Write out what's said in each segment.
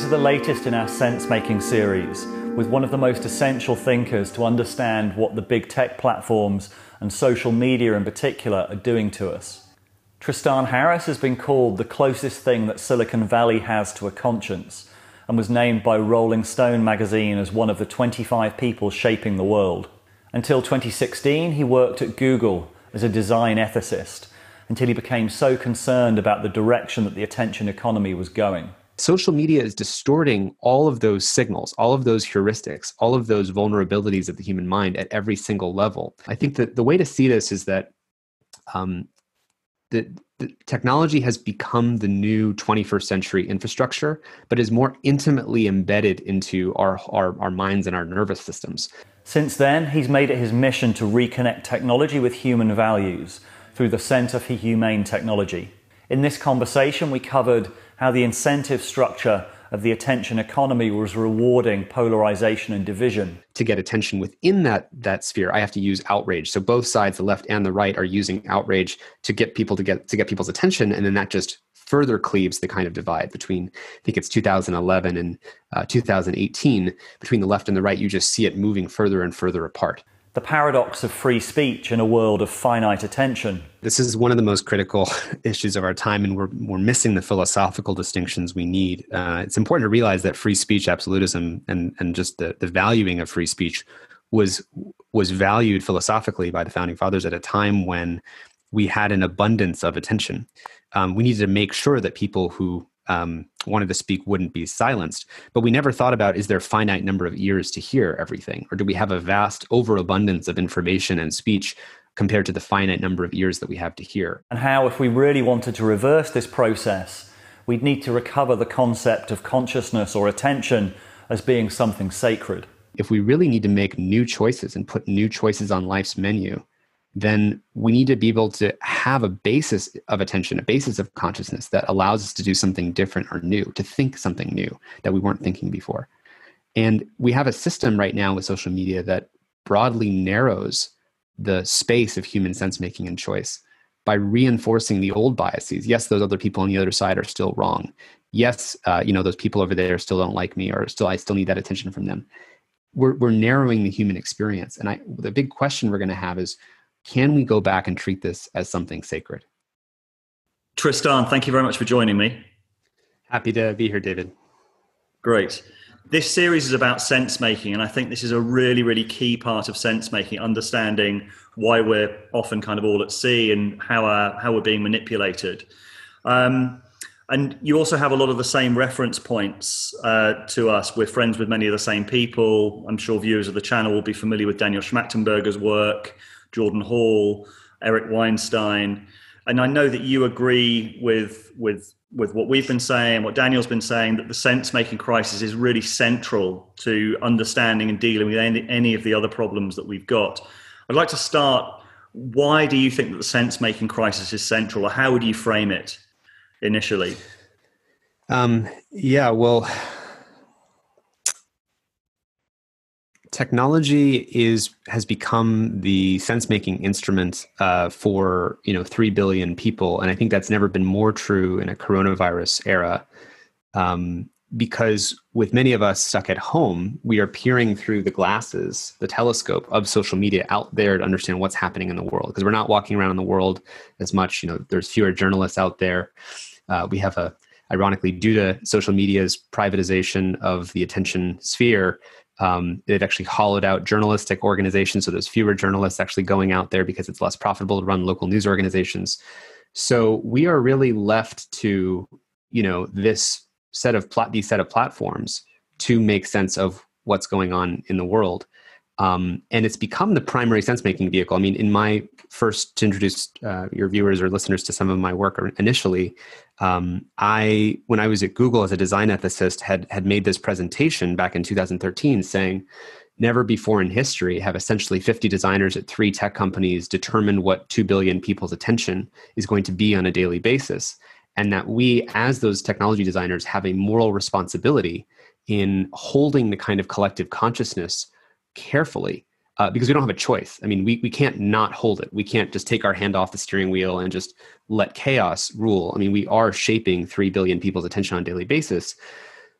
This is the latest in our sense making series with one of the most essential thinkers to understand what the big tech platforms and social media in particular are doing to us. Tristan Harris has been called the closest thing that Silicon Valley has to a conscience and was named by Rolling Stone magazine as one of the 25 people shaping the world. Until 2016, he worked at Google as a design ethicist until he became so concerned about the direction that the attention economy was going. Social media is distorting all of those signals, all of those heuristics, all of those vulnerabilities of the human mind at every single level. I think that the way to see this is that um, the, the technology has become the new 21st century infrastructure, but is more intimately embedded into our, our, our minds and our nervous systems. Since then, he's made it his mission to reconnect technology with human values through the Center for Humane Technology. In this conversation, we covered how the incentive structure of the attention economy was rewarding polarization and division. To get attention within that that sphere, I have to use outrage. So both sides, the left and the right, are using outrage to get people to get to get people's attention, and then that just further cleaves the kind of divide between I think it's 2011 and uh, 2018 between the left and the right. You just see it moving further and further apart the paradox of free speech in a world of finite attention. This is one of the most critical issues of our time, and we're, we're missing the philosophical distinctions we need. Uh, it's important to realize that free speech absolutism and, and just the, the valuing of free speech was, was valued philosophically by the founding fathers at a time when we had an abundance of attention. Um, we needed to make sure that people who um, wanted to speak wouldn't be silenced. But we never thought about is there a finite number of ears to hear everything? Or do we have a vast overabundance of information and speech compared to the finite number of ears that we have to hear? And how, if we really wanted to reverse this process, we'd need to recover the concept of consciousness or attention as being something sacred. If we really need to make new choices and put new choices on life's menu, then we need to be able to have a basis of attention, a basis of consciousness that allows us to do something different or new, to think something new that we weren't thinking before. And we have a system right now with social media that broadly narrows the space of human sense making and choice by reinforcing the old biases. Yes, those other people on the other side are still wrong. Yes, uh, you know those people over there still don't like me, or still I still need that attention from them. We're we're narrowing the human experience, and I the big question we're going to have is can we go back and treat this as something sacred? Tristan, thank you very much for joining me. Happy to be here, David. Great. This series is about sense making, and I think this is a really, really key part of sense making, understanding why we're often kind of all at sea and how, our, how we're being manipulated. Um, and you also have a lot of the same reference points uh, to us. We're friends with many of the same people. I'm sure viewers of the channel will be familiar with Daniel Schmachtenberger's work. Jordan Hall, Eric Weinstein. And I know that you agree with, with, with what we've been saying, what Daniel's been saying, that the sense making crisis is really central to understanding and dealing with any, any of the other problems that we've got. I'd like to start. Why do you think that the sense making crisis is central, or how would you frame it initially? Um, yeah, well, technology is has become the sense making instrument uh, for you know three billion people, and I think that's never been more true in a coronavirus era. Um, because with many of us stuck at home, we are peering through the glasses, the telescope of social media out there to understand what's happening in the world. Because we're not walking around in the world as much. You know, there's fewer journalists out there. Uh, we have a, ironically, due to social media's privatization of the attention sphere, um, they've actually hollowed out journalistic organizations, so there's fewer journalists actually going out there because it's less profitable to run local news organizations. So we are really left to, you know, this set of plat- these set of platforms to make sense of what's going on in the world. Um, and it's become the primary sense making vehicle. I mean, in my first to introduce uh, your viewers or listeners to some of my work initially, um, I when I was at Google as a design ethicist had had made this presentation back in 2013 saying. Never before in history have essentially 50 designers at three tech companies determined what 2 billion people's attention is going to be on a daily basis. And that we, as those technology designers, have a moral responsibility in holding the kind of collective consciousness carefully uh, because we don't have a choice. I mean, we, we can't not hold it. We can't just take our hand off the steering wheel and just let chaos rule. I mean, we are shaping 3 billion people's attention on a daily basis.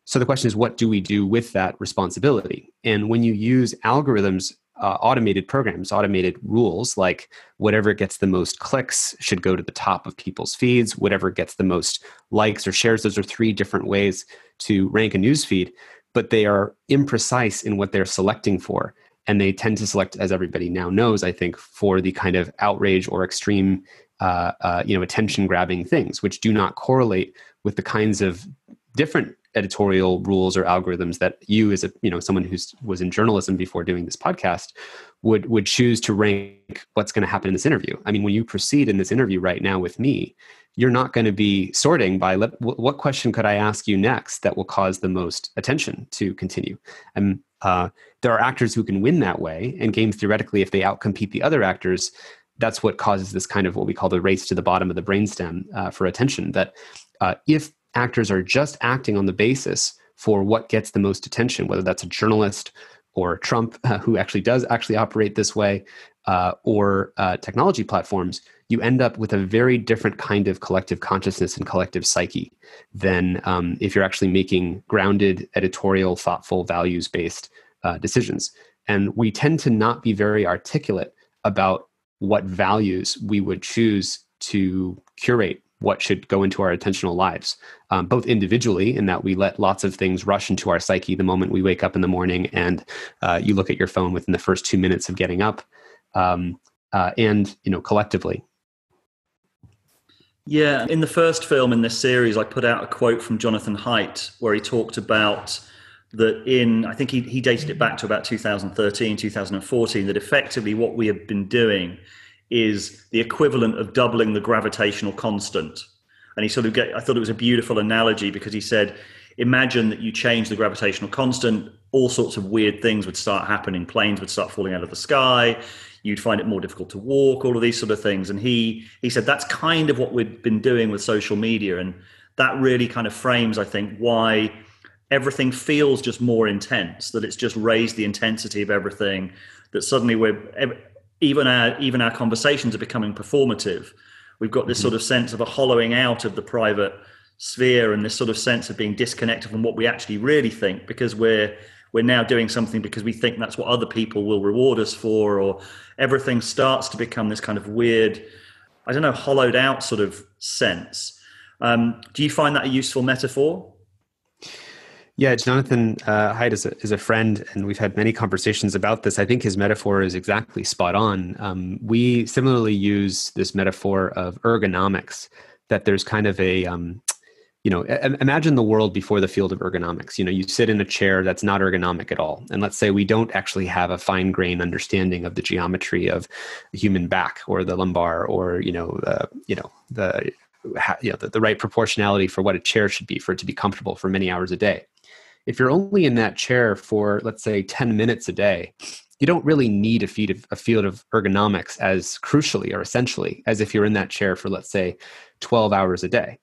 so the question is, what do we do with that responsibility? And when you use algorithms, uh, automated programs, automated rules, like whatever gets the most clicks should go to the top of people's feeds, whatever gets the most likes or shares, those are three different ways to rank a news feed, but they are imprecise in what they're selecting for. And they tend to select, as everybody now knows, I think, for the kind of outrage or extreme, uh, uh, you know, attention-grabbing things, which do not correlate with the kinds of different editorial rules or algorithms that you as a you know someone who was in journalism before doing this podcast would would choose to rank what's going to happen in this interview. I mean when you proceed in this interview right now with me you're not going to be sorting by what question could i ask you next that will cause the most attention to continue? And uh, there are actors who can win that way and games theoretically if they outcompete the other actors that's what causes this kind of what we call the race to the bottom of the brainstem uh, for attention that uh, if actors are just acting on the basis for what gets the most attention, whether that's a journalist or Trump, uh, who actually does actually operate this way, uh, or uh, technology platforms, you end up with a very different kind of collective consciousness and collective psyche than um, if you're actually making grounded, editorial, thoughtful, values based uh, decisions. And we tend to not be very articulate about what values we would choose to curate what should go into our attentional lives, um, both individually, in that we let lots of things rush into our psyche the moment we wake up in the morning and uh, you look at your phone within the first two minutes of getting up, um, uh, and you know collectively. Yeah, in the first film in this series, I put out a quote from Jonathan Haidt where he talked about that in I think he, he dated it back to about 2013, 2014, that effectively what we have been doing is the equivalent of doubling the gravitational constant. And he sort of get, I thought it was a beautiful analogy because he said, imagine that you change the gravitational constant, all sorts of weird things would start happening. Planes would start falling out of the sky. You'd find it more difficult to walk, all of these sort of things. And he, he said, that's kind of what we've been doing with social media. And that really kind of frames, I think, why everything feels just more intense, that it's just raised the intensity of everything, that suddenly we're, even our even our conversations are becoming performative. We've got this mm-hmm. sort of sense of a hollowing out of the private sphere and this sort of sense of being disconnected from what we actually really think because we're we're now doing something because we think that's what other people will reward us for or everything starts to become this kind of weird i don't know hollowed out sort of sense um, do you find that a useful metaphor yeah, Jonathan uh, is a, is a friend, and we've had many conversations about this. I think his metaphor is exactly spot on. Um, we similarly use this metaphor of ergonomics, that there's kind of a, um, you know, imagine the world before the field of ergonomics. You know, you sit in a chair that's not ergonomic at all. And let's say we don't actually have a fine grained understanding of the geometry of the human back or the lumbar or, you know, uh, you know, the, you know, the, the right proportionality for what a chair should be for it to be comfortable for many hours a day if you're only in that chair for let's say 10 minutes a day you don't really need a of, a field of ergonomics as crucially or essentially as if you're in that chair for let's say 12 hours a day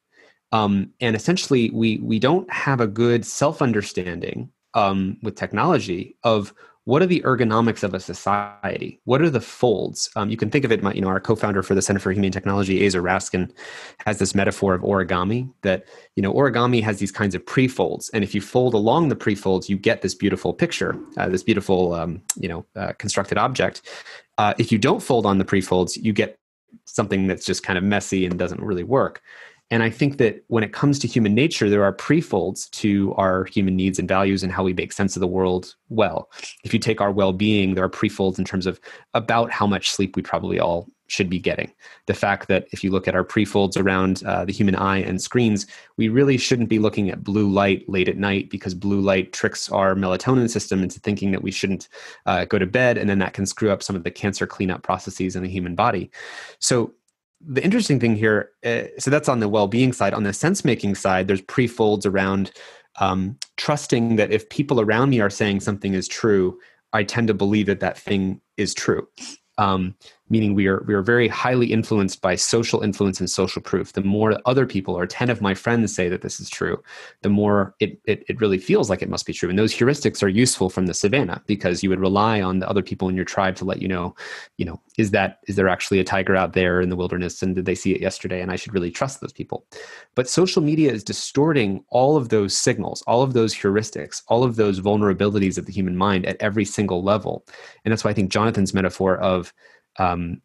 um, and essentially we we don't have a good self understanding um, with technology of what are the ergonomics of a society? What are the folds? Um, you can think of it. My, you know, our co-founder for the Center for Humane Technology, Aza Raskin, has this metaphor of origami. That you know, origami has these kinds of pre-folds, and if you fold along the pre-folds, you get this beautiful picture, uh, this beautiful, um, you know, uh, constructed object. Uh, if you don't fold on the pre-folds, you get something that's just kind of messy and doesn't really work. And I think that when it comes to human nature, there are prefolds to our human needs and values and how we make sense of the world well. If you take our well being, there are prefolds in terms of about how much sleep we probably all should be getting. The fact that if you look at our prefolds around uh, the human eye and screens, we really shouldn't be looking at blue light late at night because blue light tricks our melatonin system into thinking that we shouldn't uh, go to bed, and then that can screw up some of the cancer cleanup processes in the human body. So the interesting thing here, uh, so that's on the well-being side. On the sense-making side, there's pre-folds around um, trusting that if people around me are saying something is true, I tend to believe that that thing is true. Um, meaning we are we are very highly influenced by social influence and social proof. The more other people or 10 of my friends say that this is true, the more it, it, it really feels like it must be true. And those heuristics are useful from the savannah because you would rely on the other people in your tribe to let you know, you know, is that is there actually a tiger out there in the wilderness and did they see it yesterday? And I should really trust those people. But social media is distorting all of those signals, all of those heuristics, all of those vulnerabilities of the human mind at every single level. And that's why I think Jonathan's metaphor of um,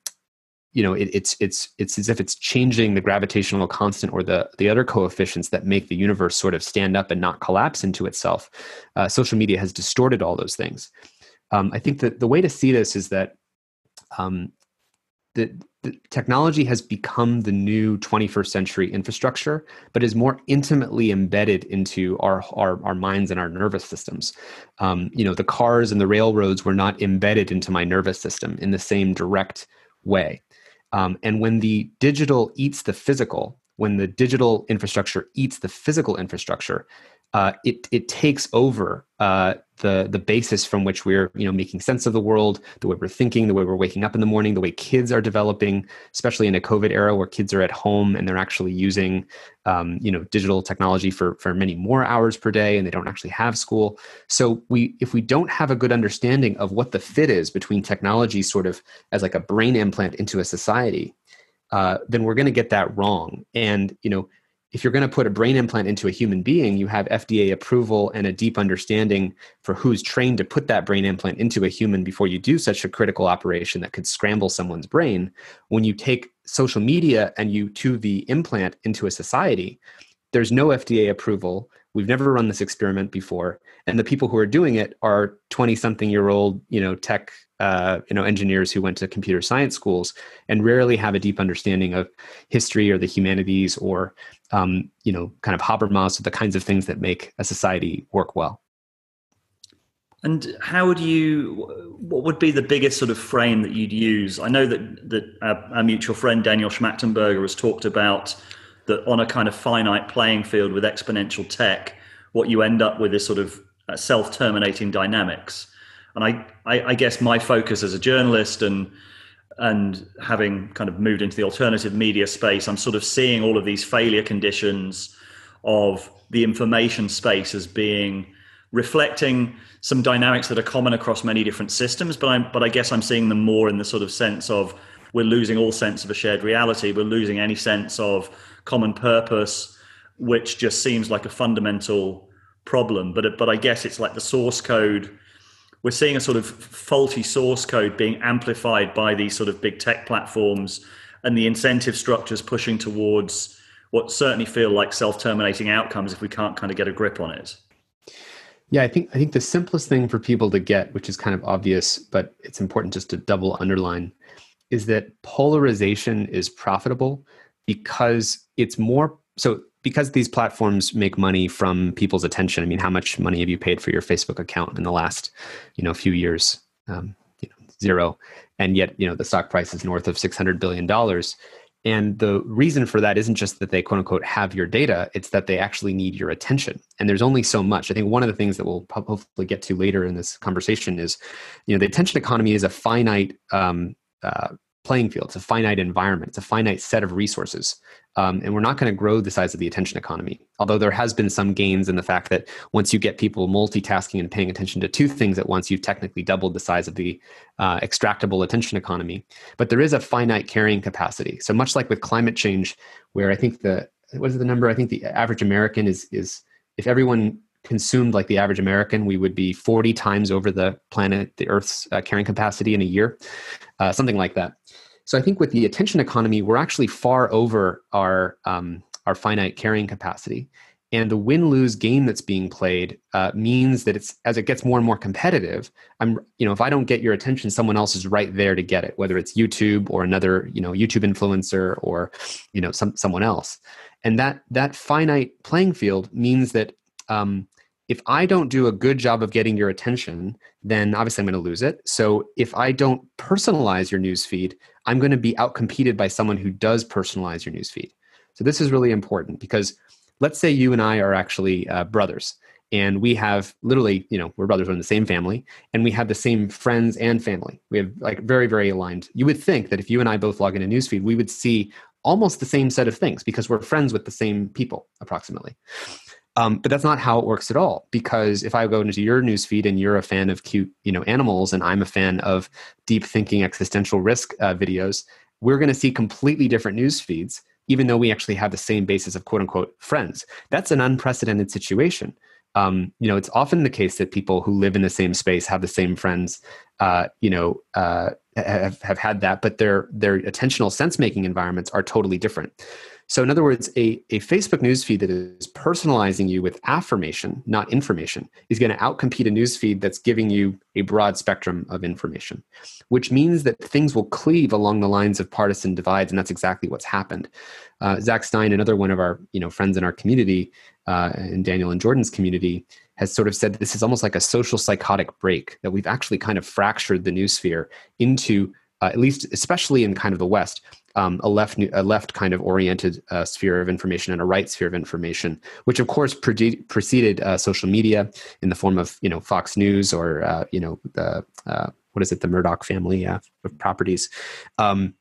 you know it, it's it's it's as if it's changing the gravitational constant or the the other coefficients that make the universe sort of stand up and not collapse into itself. Uh, social media has distorted all those things. Um, i think that the way to see this is that um, the, the technology has become the new 21st century infrastructure but is more intimately embedded into our our, our minds and our nervous systems. Um, you know the cars and the railroads were not embedded into my nervous system in the same direct way. Um, and when the digital eats the physical, when the digital infrastructure eats the physical infrastructure, uh, it it takes over uh, the the basis from which we're you know making sense of the world, the way we're thinking, the way we're waking up in the morning, the way kids are developing, especially in a COVID era where kids are at home and they're actually using um, you know digital technology for for many more hours per day, and they don't actually have school. So we if we don't have a good understanding of what the fit is between technology, sort of as like a brain implant into a society, uh, then we're going to get that wrong. And you know if you're going to put a brain implant into a human being, you have FDA approval and a deep understanding for who's trained to put that brain implant into a human before you do such a critical operation that could scramble someone's brain. When you take social media and you to the implant into a society, there's no FDA approval. We've never run this experiment before, and the people who are doing it are 20 something year old, you know, tech uh, you know engineers who went to computer science schools and rarely have a deep understanding of history or the humanities or um, you know kind of Habermas or the kinds of things that make a society work well. And how would you? What would be the biggest sort of frame that you'd use? I know that that our, our mutual friend Daniel Schmachtenberger has talked about that on a kind of finite playing field with exponential tech, what you end up with is sort of uh, self-terminating dynamics and I, I, I guess my focus as a journalist and and having kind of moved into the alternative media space, I'm sort of seeing all of these failure conditions of the information space as being reflecting some dynamics that are common across many different systems. But I'm but I guess I'm seeing them more in the sort of sense of we're losing all sense of a shared reality. We're losing any sense of common purpose, which just seems like a fundamental problem. But but I guess it's like the source code we're seeing a sort of faulty source code being amplified by these sort of big tech platforms and the incentive structures pushing towards what certainly feel like self-terminating outcomes if we can't kind of get a grip on it. Yeah, I think I think the simplest thing for people to get, which is kind of obvious, but it's important just to double underline, is that polarization is profitable because it's more so because these platforms make money from people's attention. I mean, how much money have you paid for your Facebook account in the last, you know, few years? Um, you know, zero, and yet you know the stock price is north of six hundred billion dollars. And the reason for that isn't just that they quote unquote have your data, it's that they actually need your attention. And there's only so much. I think one of the things that we'll hopefully get to later in this conversation is, you know, the attention economy is a finite um, uh, playing field. It's a finite environment. It's a finite set of resources. Um, and we're not going to grow the size of the attention economy. Although there has been some gains in the fact that once you get people multitasking and paying attention to two things at once, you've technically doubled the size of the uh, extractable attention economy. But there is a finite carrying capacity. So much like with climate change, where I think the what is the number? I think the average American is is if everyone consumed like the average American, we would be 40 times over the planet, the Earth's uh, carrying capacity in a year, uh, something like that. So I think with the attention economy, we're actually far over our um, our finite carrying capacity. And the win lose game that's being played uh, means that it's as it gets more and more competitive. I'm, you know, if I don't get your attention, someone else is right there to get it, whether it's YouTube or another, you know, YouTube influencer or, you know, some someone else. And that that finite playing field means that um, if I don't do a good job of getting your attention, then obviously I'm going to lose it. So if I don't personalize your newsfeed, I'm going to be outcompeted by someone who does personalize your newsfeed. So this is really important because let's say you and I are actually uh, brothers, and we have literally, you know, we're brothers we're in the same family, and we have the same friends and family. We have like very, very aligned. You would think that if you and I both log in a newsfeed, we would see almost the same set of things because we're friends with the same people approximately. Um, but that's not how it works at all. Because if I go into your newsfeed and you're a fan of cute, you know, animals, and I'm a fan of deep thinking existential risk uh, videos, we're going to see completely different news feeds, even though we actually have the same basis of quote unquote friends. That's an unprecedented situation. Um, you know, it's often the case that people who live in the same space have the same friends. Uh, you know, uh, have have had that, but their their attentional sense making environments are totally different. So, in other words, a, a Facebook newsfeed that is personalizing you with affirmation, not information, is going to outcompete a newsfeed that's giving you a broad spectrum of information, which means that things will cleave along the lines of partisan divides, and that's exactly what's happened. Uh, Zach Stein, another one of our you know friends in our community, uh, in Daniel and Jordan's community, has sort of said this is almost like a social psychotic break that we've actually kind of fractured the newsphere into uh, at least especially in kind of the West, um, a left a left kind of oriented uh, sphere of information and a right sphere of information, which of course pre- preceded uh, social media in the form of you know Fox News or uh, you know the uh, what is it the Murdoch family uh, of properties. Um,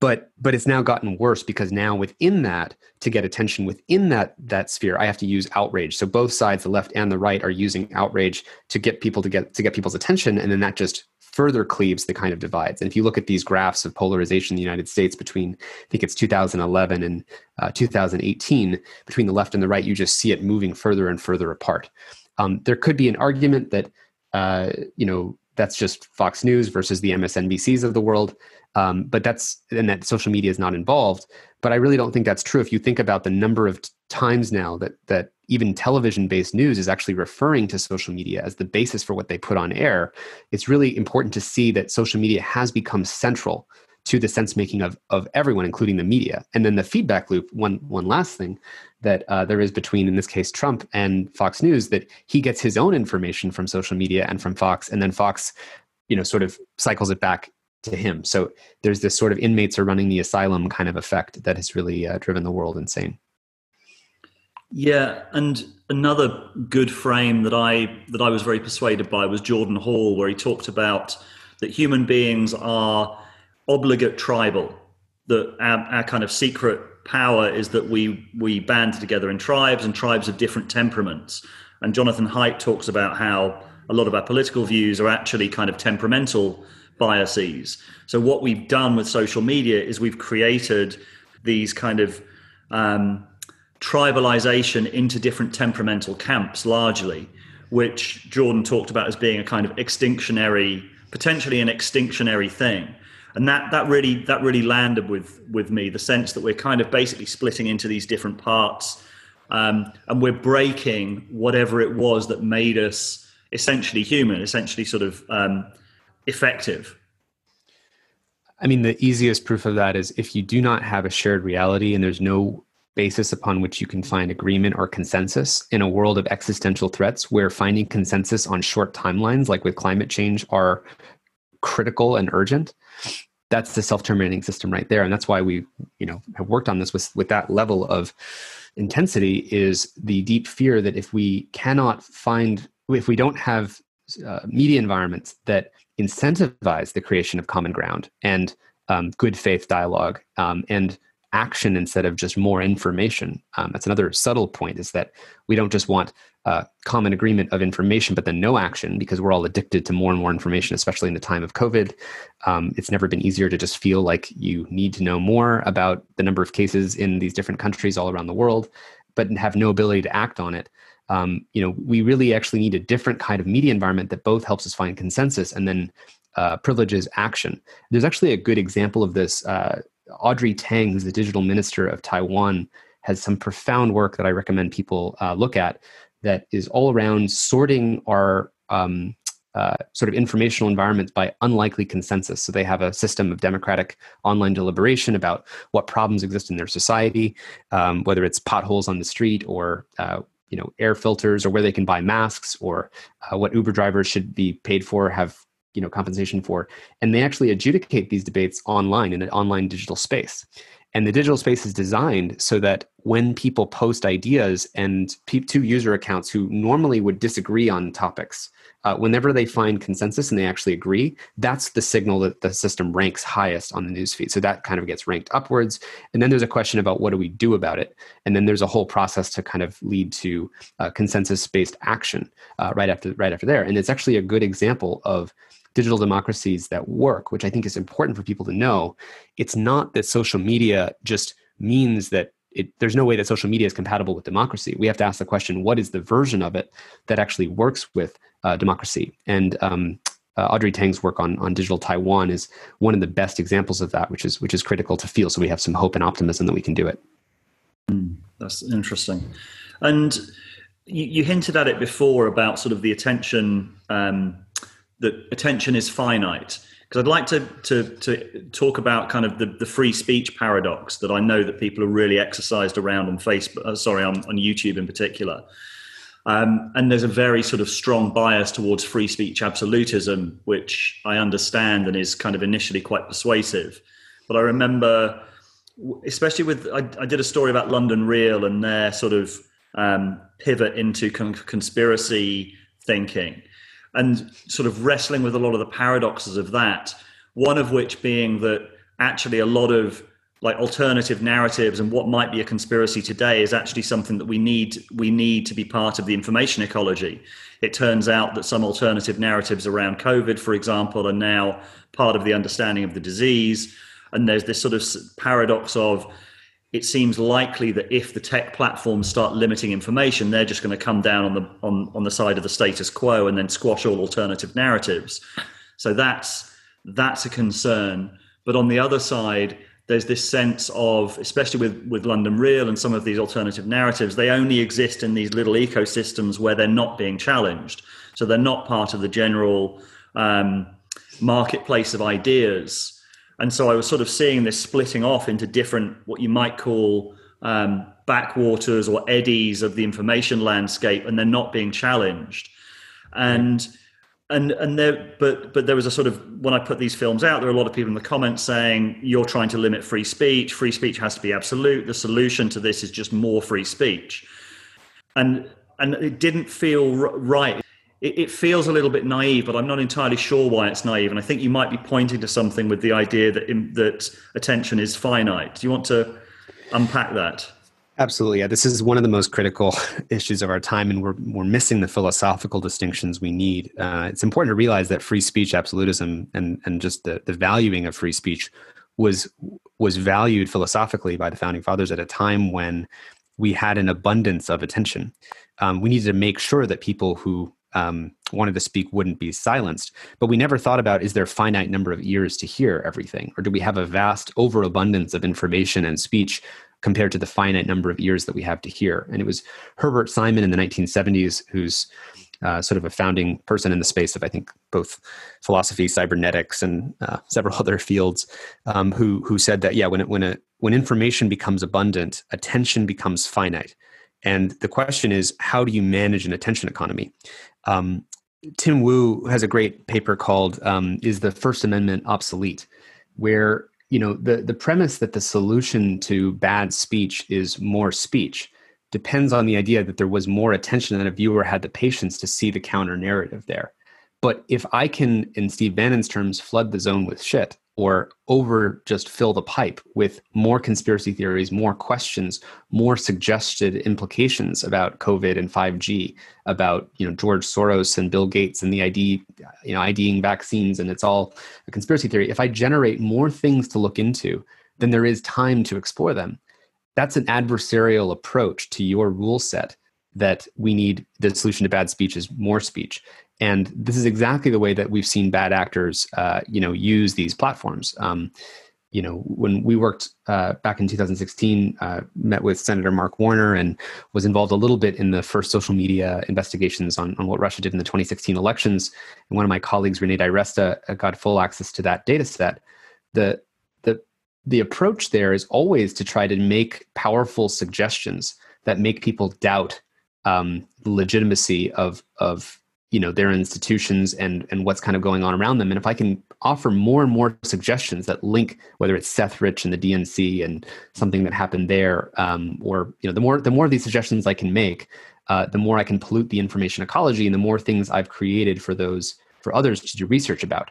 but but it's now gotten worse because now within that to get attention within that that sphere i have to use outrage so both sides the left and the right are using outrage to get people to get to get people's attention and then that just further cleaves the kind of divides. And if you look at these graphs of polarization in the United States between, I think it's 2011 and uh, 2018, between the left and the right, you just see it moving further and further apart. Um, there could be an argument that, uh, you know, that's just Fox News versus the MSNBCs of the world. Um, but that's and that social media is not involved. But I really don't think that's true. If you think about the number of t- times now that that even television-based news is actually referring to social media as the basis for what they put on air, it's really important to see that social media has become central to the sense making of of everyone, including the media. And then the feedback loop. One one last thing that uh, there is between, in this case, Trump and Fox News, that he gets his own information from social media and from Fox, and then Fox, you know, sort of cycles it back to him. So there's this sort of inmates are running the asylum kind of effect that has really uh, driven the world insane. Yeah, and another good frame that I that I was very persuaded by was Jordan Hall, where he talked about that human beings are obligate tribal. That our, our kind of secret power is that we we band together in tribes and tribes of different temperaments. And Jonathan Haidt talks about how a lot of our political views are actually kind of temperamental biases. So what we've done with social media is we've created these kind of um, tribalization into different temperamental camps, largely, which Jordan talked about as being a kind of extinctionary, potentially an extinctionary thing. And that that really that really landed with with me the sense that we're kind of basically splitting into these different parts, um, and we're breaking whatever it was that made us essentially human, essentially sort of um, effective. I mean, the easiest proof of that is if you do not have a shared reality and there's no basis upon which you can find agreement or consensus in a world of existential threats where finding consensus on short timelines, like with climate change, are critical and urgent. That's the self-terminating system right there. And that's why we, you know, have worked on this with, with that level of intensity is the deep fear that if we cannot find if we don't have uh, media environments that incentivize the creation of common ground and um, good faith dialogue um, and action instead of just more information. Um, that's another subtle point is that we don't just want uh, common agreement of information, but then no action because we're all addicted to more and more information, especially in the time of COVID. Um, it's never been easier to just feel like you need to know more about the number of cases in these different countries all around the world, but have no ability to act on it um, you know, we really actually need a different kind of media environment that both helps us find consensus and then uh, privileges action. There's actually a good example of this. Uh, Audrey Tang, who's the digital minister of Taiwan, has some profound work that I recommend people uh, look at that is all around sorting our um, uh, sort of informational environments by unlikely consensus. So they have a system of democratic online deliberation about what problems exist in their society, um, whether it's potholes on the street or uh, you know air filters or where they can buy masks or uh, what uber drivers should be paid for have you know compensation for and they actually adjudicate these debates online in an online digital space And the digital space is designed so that when people post ideas and two user accounts who normally would disagree on topics, uh, whenever they find consensus and they actually agree, that's the signal that the system ranks highest on the newsfeed. So that kind of gets ranked upwards. And then there's a question about what do we do about it? And then there's a whole process to kind of lead to uh, consensus-based action uh, right after right after there. And it's actually a good example of digital democracies that work, which I think is important for people to know. It's not that social media just means that it, there's no way that social media is compatible with democracy. We have to ask the question: What is the version of it that actually works with uh, democracy? And um, uh, Audrey Tang's work on on digital Taiwan is one of the best examples of that, which is which is critical to feel. So we have some hope and optimism that we can do it. Mm, that's interesting, and you, you, hinted at it before about sort of the attention um, that attention is finite because I'd like to, to, to talk about kind of the, the free speech paradox that I know that people are really exercised around on Facebook, uh, sorry, on, on YouTube in particular. Um, and there's a very sort of strong bias towards free speech absolutism, which I understand and is kind of initially quite persuasive. But I remember, especially with, I, I did a story about London Real and their sort of um, pivot into con- conspiracy thinking and sort of wrestling with a lot of the paradoxes of that. One of which being that actually a lot of like alternative narratives and what might be a conspiracy today is actually something that we need we need to be part of the information ecology it turns out that some alternative narratives around covid for example are now part of the understanding of the disease and there's this sort of paradox of it seems likely that if the tech platforms start limiting information, they're just going to come down on the on, on the side of the status quo and then squash all alternative narratives. So that's that's a concern. But on the other side, there's this sense of, especially with, with London Real and some of these alternative narratives, they only exist in these little ecosystems where they're not being challenged. So they're not part of the general um, marketplace of ideas and so I was sort of seeing this splitting off into different, what you might call um, backwaters or eddies of the information landscape, and they're not being challenged. And and and there, but but there was a sort of when I put these films out, there were a lot of people in the comments saying you're trying to limit free speech. Free speech has to be absolute. The solution to this is just more free speech. And and it didn't feel right it, it, feels a little bit naive, but I'm not entirely sure why it's naive. And I think you might be pointing to something with the idea that in, that attention is finite. Do you want to unpack that? Absolutely. Yeah, this is one of the most critical issues of our time, and we're we're missing the philosophical distinctions we need. Uh, it's important to realize that free speech absolutism and and just the the valuing of free speech was was valued philosophically by the founding fathers at a time when we had an abundance of attention. Um, we needed to make sure that people who um, wanted to speak wouldn't be silenced. But we never thought about is there a finite number of ears to hear everything? Or do we have a vast overabundance of information and speech compared to the finite number of ears that we have to hear? And it was Herbert Simon in the 1970s, who's uh, sort of a founding person in the space of, I think, both philosophy, cybernetics, and uh, several other fields, um, who who said that yeah, when it, when a when information becomes abundant, attention becomes finite. And the question is, how do you manage an attention economy? Um, Tim Wu has a great paper called um, "Is the First Amendment Obsolete?" where you know the the premise that the solution to bad speech is more speech depends on the idea that there was more attention than a viewer had the patience to see the counter narrative there. But if I can, in Steve Bannon's terms, flood the zone with shit, or over just fill the pipe with more conspiracy theories, more questions, more suggested implications about COVID and 5G, about you know George Soros and Bill Gates and the ID, you know, IDing vaccines, and it's all a conspiracy theory. If I generate more things to look into, then there is time to explore them. That's an adversarial approach to your rule set that we need the solution to bad speech is more speech. And this is exactly the way that we've seen bad actors uh, you know use these platforms. Um, you know when we worked uh, back in 2016 uh, met with senator mark warner and was involved a little bit in the first social media investigations on, on what russia did in the 2016 elections. And one of my colleagues renee diresta uh, got full access to that data set. The the the approach there is always to try to make powerful suggestions that make people doubt um, legitimacy of of you know their institutions and and what's kind of going on around them and if i can offer more and more suggestions that link whether it's Seth Rich and the DNC and something that happened there, um, or you know, the more the more of these suggestions I can make, uh, the more I can pollute the information ecology, and the more things I've created for those for others to do research about.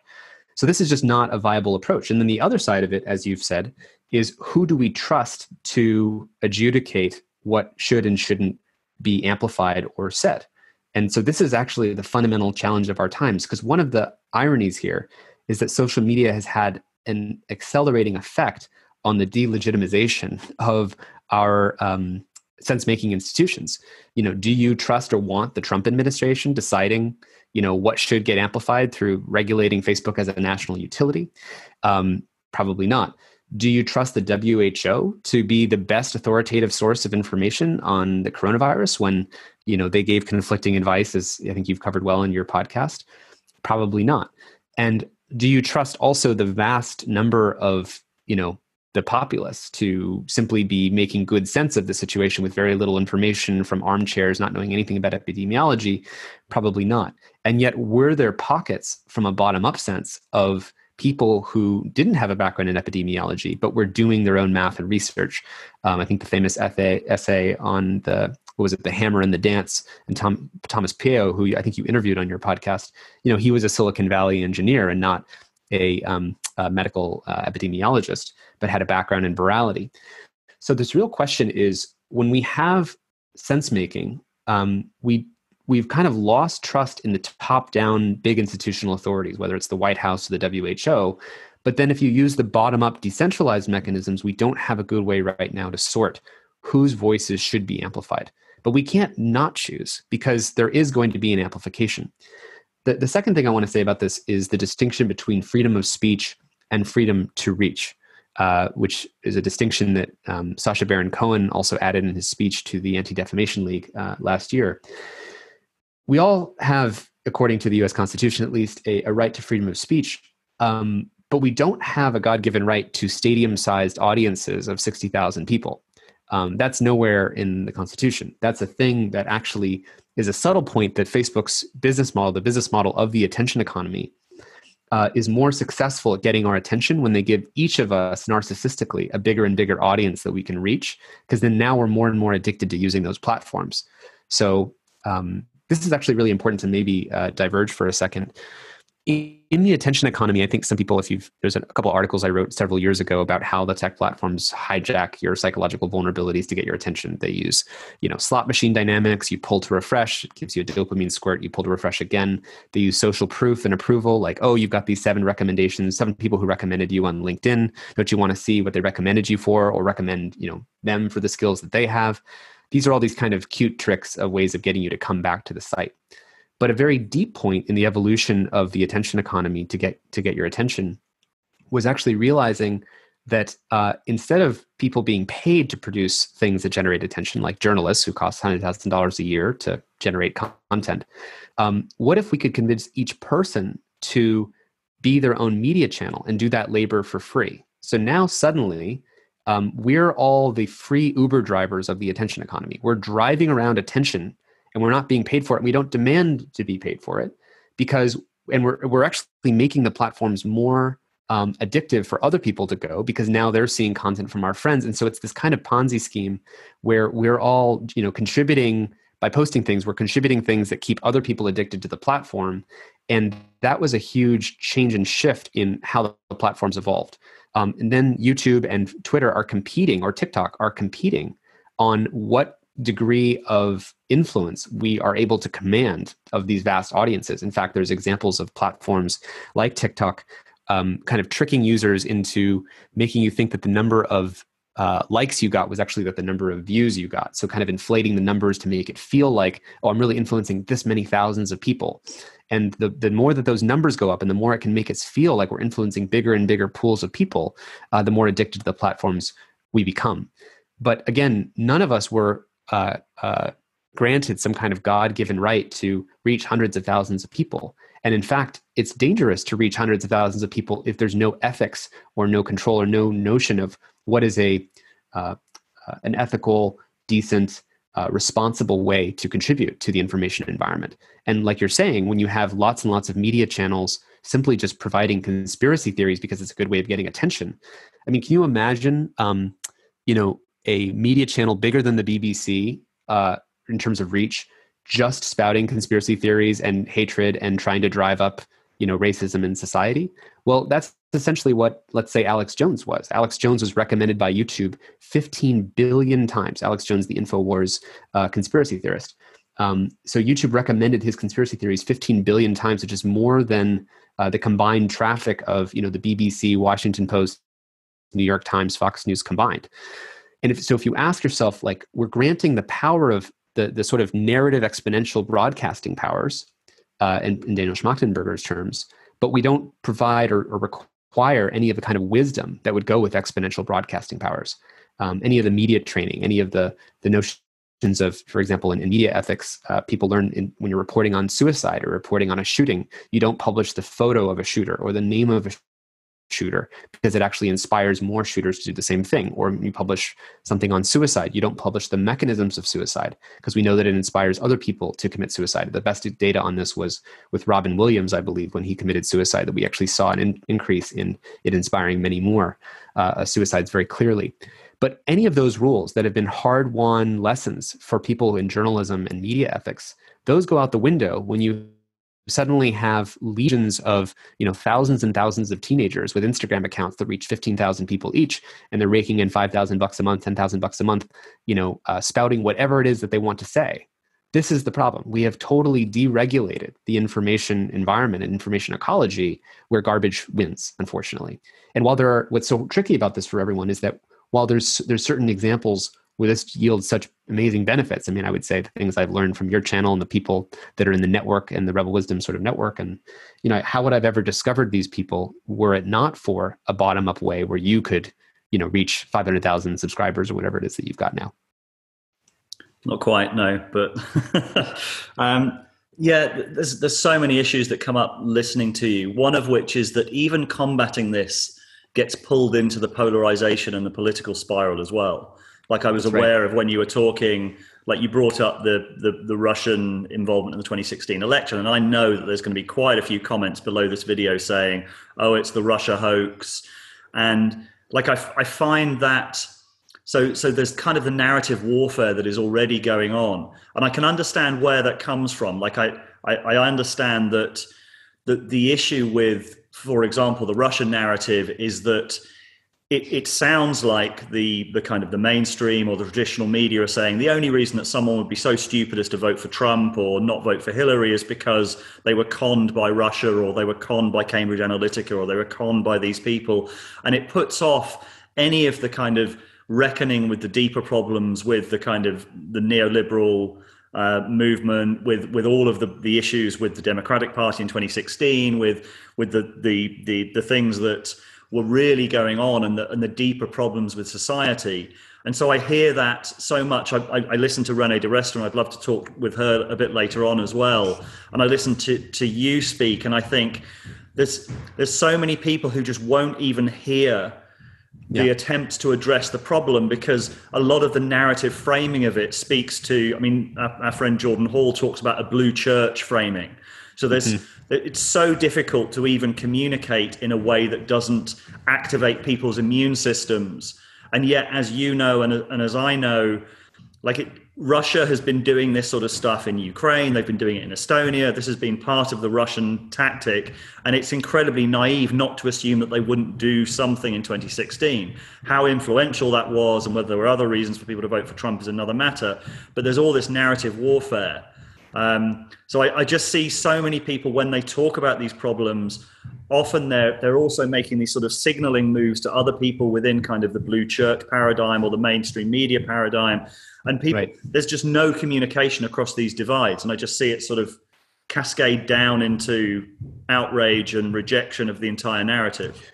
So this is just not a viable approach. And then the other side of it, as you've said, is who do we trust to adjudicate what should and shouldn't be amplified or set. And so this is actually the fundamental challenge of our times because one of the ironies here is that social media has had an accelerating effect on the delegitimization of our um, sense making institutions. You know, do you trust or want the Trump administration deciding, you know, what should get amplified through regulating Facebook as a national utility? Um, probably not. Do you trust the WHO to be the best authoritative source of information on the coronavirus when, you know, they gave conflicting advice, as I think you've covered well in your podcast? Probably not. And do you trust also the vast number of, you know, the populace to simply be making good sense of the situation with very little information from armchairs, not knowing anything about epidemiology? Probably not. And yet, were there pockets from a bottom up sense of people who didn't have a background in epidemiology but were doing their own math and research? Um, I think the famous essay, essay on the what was it, the hammer and the dance, and Tom, Thomas Pueyo, who I think you interviewed on your podcast. You know, he was a Silicon Valley engineer and not a, um, a medical uh, epidemiologist, but had a background in virality. So this real question is when we have sense making, um, we we've kind of lost trust in the top down big institutional authorities, whether it's the White House or the WHO. But then if you use the bottom up decentralized mechanisms, we don't have a good way right now to sort whose voices should be amplified. But we can't not choose because there is going to be an amplification. The, the second thing I want to say about this is the distinction between freedom of speech and freedom to reach, uh, which is a distinction that um, Sacha Baron Cohen also added in his speech to the Anti Defamation League uh, last year. We all have, according to the US Constitution at least, a, a right to freedom of speech, um, but we don't have a God given right to stadium sized audiences of 60,000 people. Um, that's nowhere in the Constitution. That's a thing that actually is a subtle point that Facebook's business model, the business model of the attention economy, uh, is more successful at getting our attention when they give each of us narcissistically a bigger and bigger audience that we can reach, because then now we're more and more addicted to using those platforms. So um, this is actually really important to maybe uh, diverge for a second in the attention economy, I think some people, if you've, there's a couple articles I wrote several years ago about how the tech platforms hijack your psychological vulnerabilities to get your attention. They use, you know, slot machine dynamics. You pull to refresh, it gives you a dopamine squirt. You pull to refresh again. They use social proof and approval, like, oh, you've got these seven recommendations, seven people who recommended you on LinkedIn. Don't you want to see what they recommended you for, or recommend, you know, them for the skills that they have? These are all these kind of cute tricks of ways of getting you to come back to the site. But a very deep point in the evolution of the attention economy to get to get your attention was actually realizing that uh, instead of people being paid to produce things that generate attention, like journalists who cost hundred thousand dollars a year to generate content, um, what if we could convince each person to be their own media channel and do that labor for free? So now suddenly um, we're all the free Uber drivers of the attention economy. We're driving around attention and we're not being paid for it. And We don't demand to be paid for it because, and we're, we're actually making the platforms more um, addictive for other people to go because now they're seeing content from our friends. And so it's this kind of Ponzi scheme where we're all, you know, contributing by posting things, we're contributing things that keep other people addicted to the platform. And that was a huge change and shift in how the platforms evolved. Um, and then YouTube and Twitter are competing, or TikTok are competing on what degree of influence we are able to command of these vast audiences. In fact, there's examples of platforms like TikTok um, kind of tricking users into making you think that the number of uh, likes you got was actually that the number of views you got. So, kind of inflating the numbers to make it feel like, oh, I'm really influencing this many thousands of people. And the, the more that those numbers go up and the more it can make us feel like we're influencing bigger and bigger pools of people, uh, the more addicted to the platforms we become. But again, none of us were uh, uh, granted some kind of God given right to reach hundreds of thousands of people. And in fact, it's dangerous to reach hundreds of thousands of people if there's no ethics or no control or no notion of what is a uh, uh an ethical, decent, uh, responsible way to contribute to the information environment. And like you're saying, when you have lots and lots of media channels simply just providing conspiracy theories because it's a good way of getting attention. I mean, can you imagine, um, you know, a media channel bigger than the BBC uh, in terms of reach, just spouting conspiracy theories and hatred and trying to drive up, you know, racism in society? Well, that's essentially what, let's say, Alex Jones was. Alex Jones was recommended by YouTube 15 billion times. Alex Jones, the InfoWars uh, conspiracy theorist. Um, so YouTube recommended his conspiracy theories 15 billion times, which is more than uh, the combined traffic of you know the BBC, Washington Post, New York Times, Fox News combined. And if, so, if you ask yourself, like, we're granting the power of the the sort of narrative exponential broadcasting powers, uh, in, in Daniel Schmachtenberger's terms, but we don't provide or, or, require any of the kind of wisdom that would go with exponential broadcasting powers, um, any of the media training, any of the the notion of, for example, in, in media ethics, uh, people learn in, when you're reporting on suicide or reporting on a shooting, you don't publish the photo of a shooter or the name of a shooter because it actually inspires more shooters to do the same thing. Or you publish something on suicide, you don't publish the mechanisms of suicide because we know that it inspires other people to commit suicide. The best data on this was with Robin Williams, I believe, when he committed suicide, that we actually saw an in- increase in it inspiring many more uh, suicides very clearly. But any of those rules that have been hard won lessons for people in journalism and media ethics, those go out the window when you suddenly have legions of you know thousands and thousands of teenagers with instagram accounts that reach 15000 people each and they're raking in 5000 bucks a month 10000 bucks a month you know uh, spouting whatever it is that they want to say. This is the problem. We have totally deregulated the information environment and information ecology where garbage wins unfortunately. And while there are what's so tricky about this for everyone is that while there's there's certain examples where this yields such amazing benefits. I mean, I would say the things I've learned from your channel and the people that are in the network and the Rebel Wisdom sort of network, and you know, how would I've ever discovered these people were it not for a bottom up way where you could, you know, reach five hundred thousand subscribers or whatever it is that you've got now. Not quite, no, but um, yeah, there's there's so many issues that come up listening to you. One of which is that even combating this gets pulled into the polarization and the political spiral as well. Like I was That's aware right. of when you were talking, like you brought up the, the, the Russian involvement in the 2016 election, and I know that there's going to be quite a few comments below this video saying, "Oh, it's the Russia hoax," and like I, I find that so so there's kind of the narrative warfare that is already going on, and I can understand where that comes from. Like I I, I understand that that the issue with for example, the Russian narrative is that it, it, sounds like the the kind of the mainstream or the traditional media are saying the only reason that someone would be so stupid as to vote for Trump or not vote for Hillary is because they were conned by Russia or they were conned by Cambridge Analytica or they were conned by these people, and it puts off any of the kind of reckoning with the deeper problems with the kind of the neoliberal uh, movement, with with all of the, the issues with the Democratic Party in 2016, with with the the the, the things that were really going on and the and the deeper problems with society. And so I hear that so much. I, I, I listen to Renee DiResta, and I'd love to talk with her a bit later on as well. And I listen to to you speak, and I think there's there's so many people who just won't even hear the yeah. attempts to address the problem because a lot of the narrative framing of it speaks to i mean our, our friend jordan hall talks about a blue church framing so there's mm-hmm. It's so difficult to even communicate in a way that doesn't activate people's immune systems and yet as you know and, and as i know like it, Russia has been doing this sort of stuff in Ukraine. They've been doing it in Estonia. This has been part of the Russian tactic. And it's incredibly naive not to assume that they wouldn't do something in 2016. How influential that was and whether there were other reasons for people to vote for Trump is another matter. But there's all this narrative warfare. Um, so I, I just see so many people when they talk about these problems, often they're they're also making these sort of signaling moves to other people within kind of the blue church paradigm or the mainstream media paradigm. And people right. there's just no communication across these divides. And i just see it sort of cascade down into outrage and rejection of the entire narrative.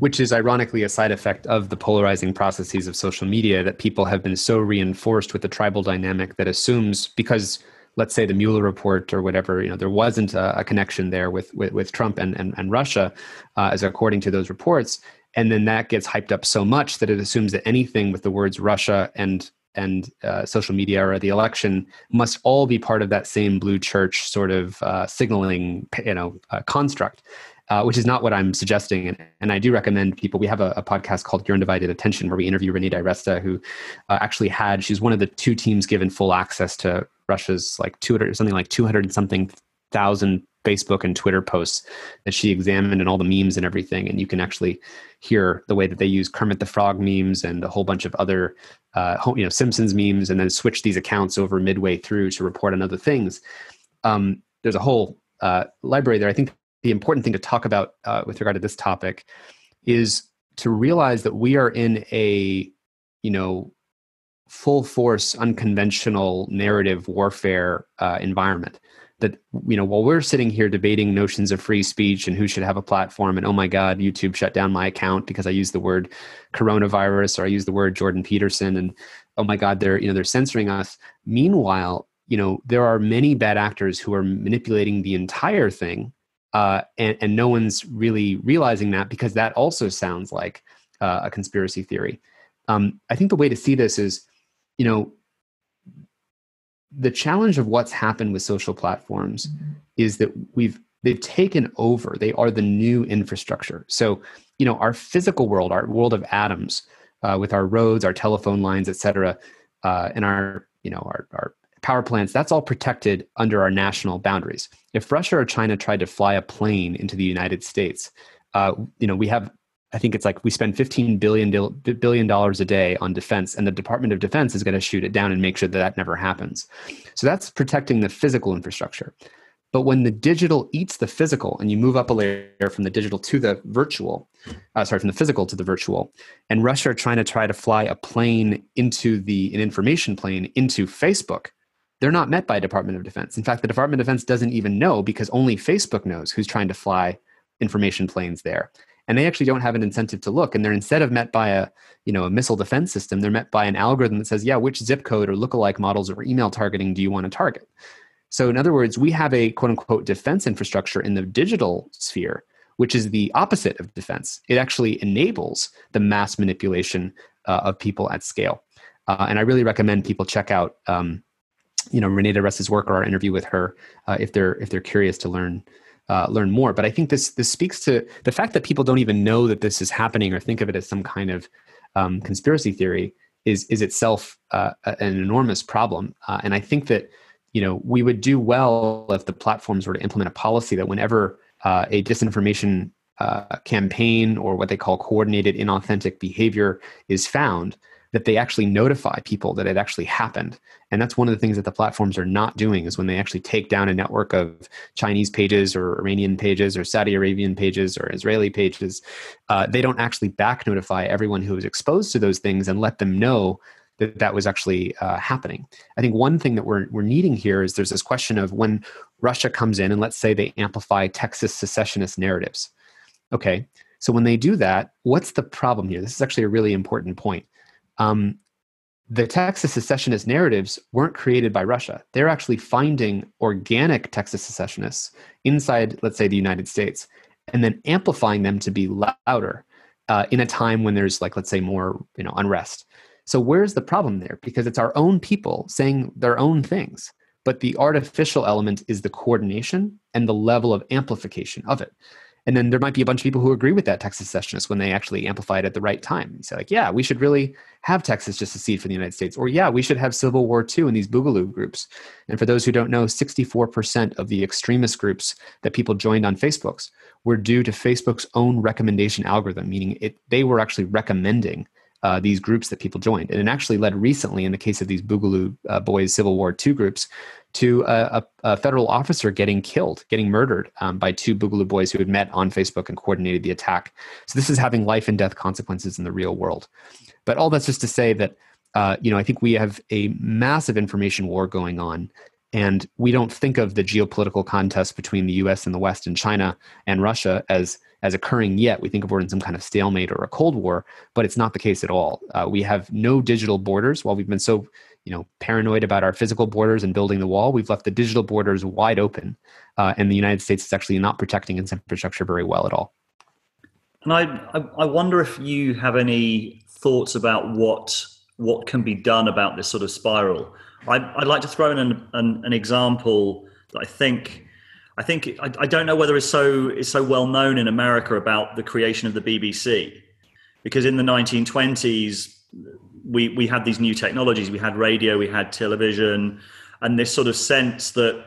Which is ironically a side effect of the polarizing processes of social media that people have been so reinforced with the tribal dynamic that assumes because let's say the Mueller report or whatever, you know, there wasn't a, a connection there with, with, with Trump and, and, and Russia, uh, as according to those reports. And then that gets hyped up so much that it assumes that anything with the words Russia and and uh, social media or the election must all be part of that same blue church sort of uh, signaling you know uh, construct uh, which is not what I'm suggesting. And, and I do recommend people. We have a, a, podcast called Your Undivided Attention where we interview Renee DiResta, who uh, actually had she's one of the two teams given full access to Russia's like 200 something like 200 something thousand Facebook and Twitter posts that she examined and all the memes and everything. And you can actually hear the way that they use Kermit the Frog memes and a whole bunch of other, uh, you know, Simpsons memes, and then switch these accounts over midway through to report on other things. Um, there's a whole uh, library there. I think the important thing to talk about uh, with regard to this topic is to realize that we are in a, you know, full force, unconventional narrative warfare uh, environment that you know while we're sitting here debating notions of free speech and who should have a platform and oh my god youtube shut down my account because i used the word coronavirus or i used the word jordan peterson and oh my god they're you know they're censoring us. Meanwhile you know there are many bad actors who are manipulating the entire thing uh, and, and no one's really realizing that because that also sounds like uh, a conspiracy theory. Um, i think the way to see this is you know the challenge of what's happened with social platforms mm-hmm. is that we've they've taken over. They are the new infrastructure. So you know our physical world our world of atoms uh, with our roads our telephone lines et cetera uh, and our you know our, our power plants that's all protected under our national boundaries. If russia or china tried to fly a plane into the united states uh, you know we have I think it's like we spend 15 billion billion dollars a day on defense, and the Department of Defense is going to shoot it down and make sure that that never happens. So that's protecting the physical infrastructure. But when the digital eats the physical, and you move up a layer from the digital to the virtual, uh, sorry, from the physical to the virtual, and Russia are trying to try to fly a plane into the an information plane into Facebook, they're not met by Department of Defense. In fact, the Department of Defense doesn't even know because only Facebook knows who's trying to fly information planes there and they actually don't have an incentive to look. And they're instead of met by a you know a missile defense system they're met by an algorithm that says yeah which zip code or lookalike models or email targeting do you want to target? So in other words we have a quote unquote defense infrastructure in the digital sphere which is the opposite of defense. It actually enables the mass manipulation uh, of people at scale. Uh, and i really recommend people check out um, you know renee DiResta's work or our interview with her uh, if they're if they're curious to learn uh, learn more. But I think this this speaks to the fact that people don't even know that this is happening or think of it as some kind of um, conspiracy theory is is itself uh, an enormous problem. Uh, and I think that you know we would do well if the platforms were to implement a policy that whenever uh, a disinformation uh, campaign or what they call coordinated inauthentic behavior is found that they actually notify people that it actually happened and that's one of the things that the platforms are not doing is when they actually take down a network of chinese pages or iranian pages or saudi arabian pages or israeli pages uh, they don't actually back notify everyone who was exposed to those things and let them know that that was actually uh, happening. I think one thing that we're, we're needing here is there's this question of when Russia comes in and let's say they amplify Texas secessionist narratives. Okay, so when they do that, what's the problem here? This is actually a really important point um, the Texas secessionist narratives weren't created by Russia. They're actually finding organic Texas secessionists inside, let's say, the United States, and then amplifying them to be louder uh, in a time when there's, like, let's say, more, you know, unrest. So where's the problem there? Because it's our own people saying their own things, but the artificial element is the coordination and the level of amplification of it. And then there might be a bunch of people who agree with that Texas secessionist when they actually amplify it at the right time. You say, like, yeah, we should really have Texas just secede from the United States. Or, yeah, we should have Civil War II in these Boogaloo groups. And for those who don't know, 64% of the extremist groups that people joined on Facebook's were due to Facebook's own recommendation algorithm, meaning it, they were actually recommending uh, these groups that people joined. And it actually led recently, in the case of these Boogaloo uh, Boys Civil War II groups, to a, a, a federal officer getting killed, getting murdered um, by two Boogaloo Boys who had met on Facebook and coordinated the attack. So this is having life and death consequences in the real world. But all that's just to say that, uh, you know, I think we have a massive information war going on. And we don't think of the geopolitical contest between the US and the West and China and Russia as as occurring yet. We think of we're in some kind of stalemate or a Cold War, but it's not the case at all. Uh, we have no digital borders. While we've been so you know paranoid about our physical borders and building the wall, we've left the digital borders wide open, uh, and the United States is actually not protecting its infrastructure very well at all. And I, I wonder if you have any thoughts about what what can be done about this sort of spiral. I'd, I'd like to throw in an, an, an example that I think I think I, I, don't know whether it's so it's so well known in America about the creation of the BBC, because in the 1920s we we had these new technologies. We had radio, we had television, and this sort of sense that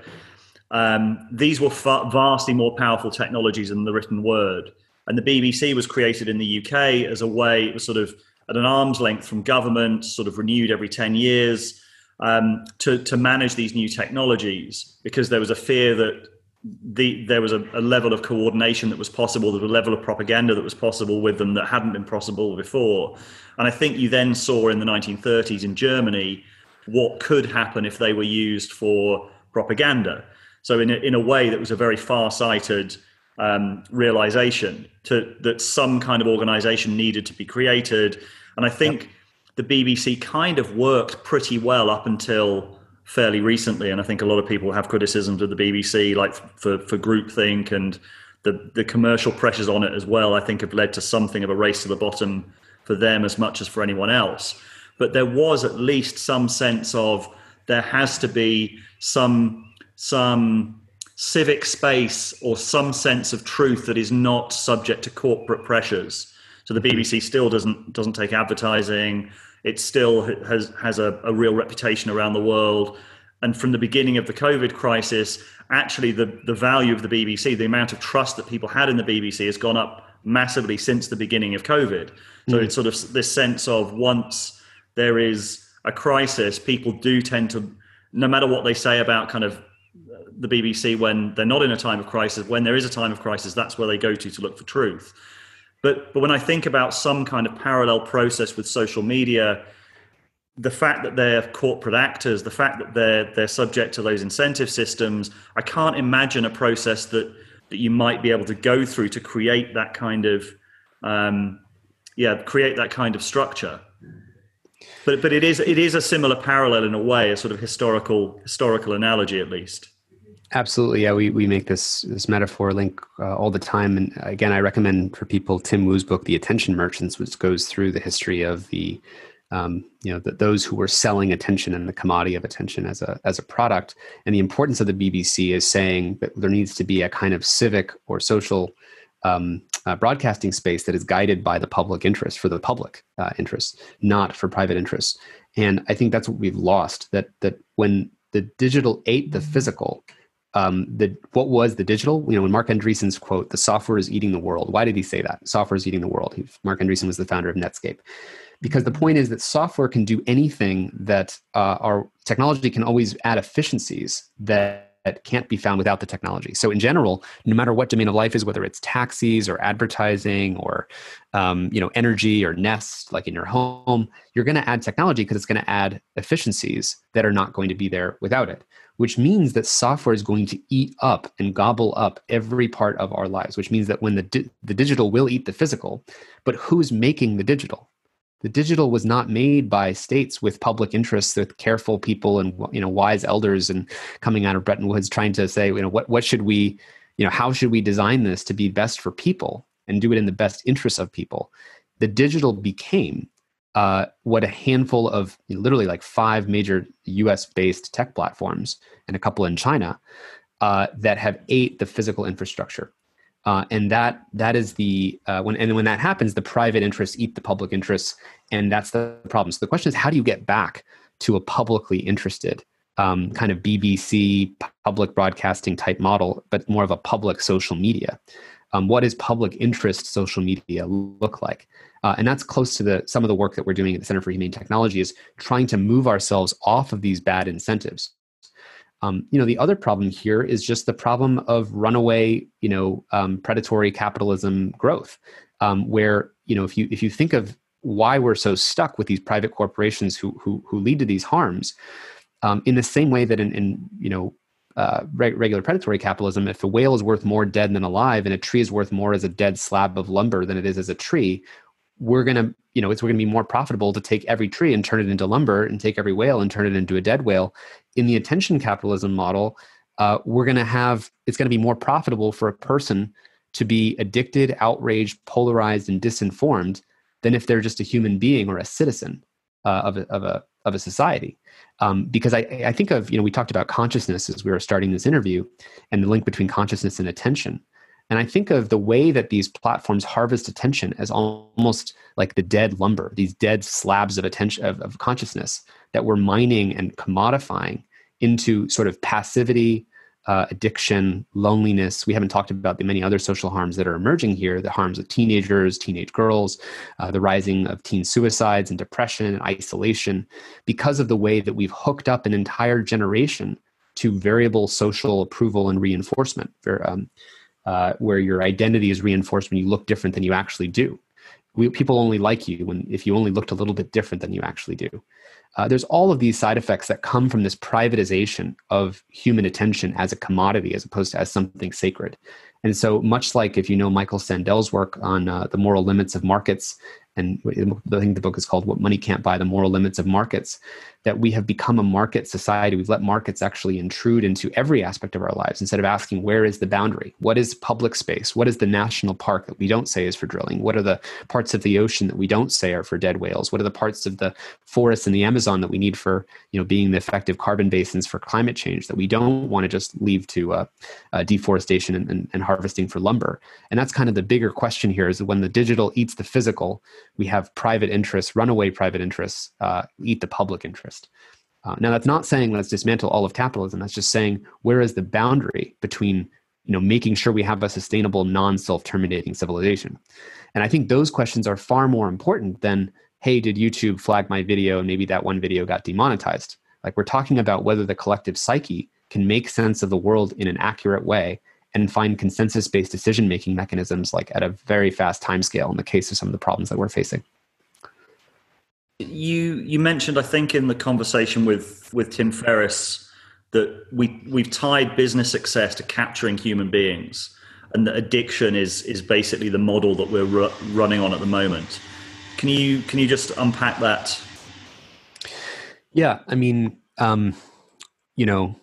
um, these were fa- vastly more powerful technologies than the written word. And the BBC was created in the UK as a way, it was sort of at an arm's length from government, sort of renewed every 10 years um, to, to manage these new technologies because there was a fear that the, there was a, a, level of coordination that was possible, there was a level of propaganda that was possible with them that hadn't been possible before. And I think you then saw in the 1930s in Germany what could happen if they were used for propaganda. So, in a, in a way, that was a very far sighted um, realization to, that some kind of organization needed to be created. And I think yep. the BBC kind of worked pretty well up until fairly recently. And I think a lot of people have criticisms of the BBC, like for, for groupthink and the, the commercial pressures on it as well, I think have led to something of a race to the bottom for them as much as for anyone else. But there was at least some sense of there has to be some some civic space or some sense of truth that is not subject to corporate pressures. So the BBC still doesn't doesn't take advertising. It still has has a, a real reputation around the world. And from the beginning of the COVID crisis, actually the, the value of the BBC, the amount of trust that people had in the BBC has gone up massively since the beginning of COVID. So mm. it's sort of this sense of once there is a crisis, people do tend to, no matter what they say about kind of the BBC when they're not in a time of crisis. When there is a time of crisis, that's where they go to to look for truth. But but when I think about some kind of parallel process with social media, the fact that they're corporate actors, the fact that they're they're subject to those incentive systems, I can't imagine a process that that you might be able to go through to create that kind of um, yeah create that kind of structure. But but it is it is a similar parallel in a way, a sort of historical historical analogy at least. Absolutely, yeah. We we make this this metaphor link uh, all the time, and again, I recommend for people Tim Wu's book, The Attention Merchants, which goes through the history of the um, you know the, those who were selling attention and the commodity of attention as a as a product, and the importance of the BBC is saying that there needs to be a kind of civic or social um, uh, broadcasting space that is guided by the public interest for the public uh, interest, not for private interests. And I think that's what we've lost. That that when the digital ate the physical um, the what was the digital? You know, when Marc Andreessen's quote, "The software is eating the world." Why did he say that? Software is eating the world. He, Marc Andreessen was the founder of Netscape, because the point is that software can do anything that uh, our technology can always add efficiencies that that can't be found without the technology. So, in general, no matter what domain of life is, whether it's taxis or advertising or um, you know energy or Nest, like in your home, you're going to add technology because it's going to add efficiencies that are not going to be there without it. Which means that software is going to eat up and gobble up every part of our lives. Which means that when the di- the digital will eat the physical, but who's making the digital? The digital was not made by states with public interests with careful people and you know wise elders and coming out of Bretton Woods trying to say you know what what should we you know how should we design this to be best for people and do it in the best interests of people? The digital became uh, what a handful of you know, literally like five major us based tech platforms and a couple in china uh, that have ate the physical infrastructure uh, and that that is the uh, when and when that happens, the private interests eat the public interests, and that's the problem. So the question is, how do you get back to a publicly interested um, kind of BBC public broadcasting type model, but more of a public social media? Um, what does public interest social media look like? Uh, and that's close to the some of the work that we're doing at the Center for Humane Technology is trying to move ourselves off of these bad incentives um, you know, the other problem here is just the problem of runaway, you know, um, predatory capitalism growth, um, where you know, if you if you think of why we're so stuck with these private corporations who who, who lead to these harms, um, in the same way that in, in you know uh, regular predatory capitalism, if a whale is worth more dead than alive, and a tree is worth more as a dead slab of lumber than it is as a tree, we're to you know it's we're to be more profitable to take every tree and turn it into lumber and take every whale and turn it into a dead whale in the attention capitalism model uh, we're going to have it's going to be more profitable for a person to be addicted outraged polarized and disinformed than if they're just a human being or a citizen uh, of, a, of, a, of a society. Um, because I, I think of, you know, we talked about consciousness as we were starting this interview and the link between consciousness and attention. And I think of the way that these platforms harvest attention as almost like the dead lumber, these dead slabs of attention of, of consciousness that we're mining and commodifying into sort of passivity, uh, addiction, loneliness. We haven't talked about the many other social harms that are emerging here the harms of teenagers, teenage girls, uh, the rising of teen suicides and depression and isolation because of the way that we've hooked up an entire generation to variable social approval and reinforcement, for, um, uh, where your identity is reinforced when you look different than you actually do. We, people only like you when if you only looked a little bit different than you actually do uh, there's all of these side effects that come from this privatization of human attention as a commodity as opposed to as something sacred and so much like if you know michael sandel's work on uh, the moral limits of markets and I think the book is called What Money Can't Buy The Moral Limits of Markets, that we have become a market society. We've let markets actually intrude into every aspect of our lives instead of asking, where is the boundary? What is public space? What is the national park that we don't say is for drilling? What are the parts of the ocean that we don't say are for dead whales? What are the parts of the forests in the Amazon that we need for, you know, being the effective carbon basins for climate change that we don't want to just leave to uh, uh, deforestation and, and, and harvesting for lumber? And that's kind of the bigger question here is when the digital eats the physical, we have private interests, runaway private interests, uh, eat the public interest. Uh, now, that's not saying let's dismantle all of capitalism. That's just saying where is the boundary between you know making sure we have a sustainable, non-self-terminating civilization. And I think those questions are far more important than hey, did YouTube flag my video and maybe that one video got demonetized? Like we're talking about whether the collective psyche can make sense of the world in an accurate way and find consensus based decision making mechanisms like at a very fast time scale in the case of some of the problems that we're facing. You you mentioned i think in the conversation with with tim ferriss that we we've tied business success to capturing human beings and that addiction is is basically the model that we're ru- running on at the moment. Can you can you just unpack that? Yeah i mean um you know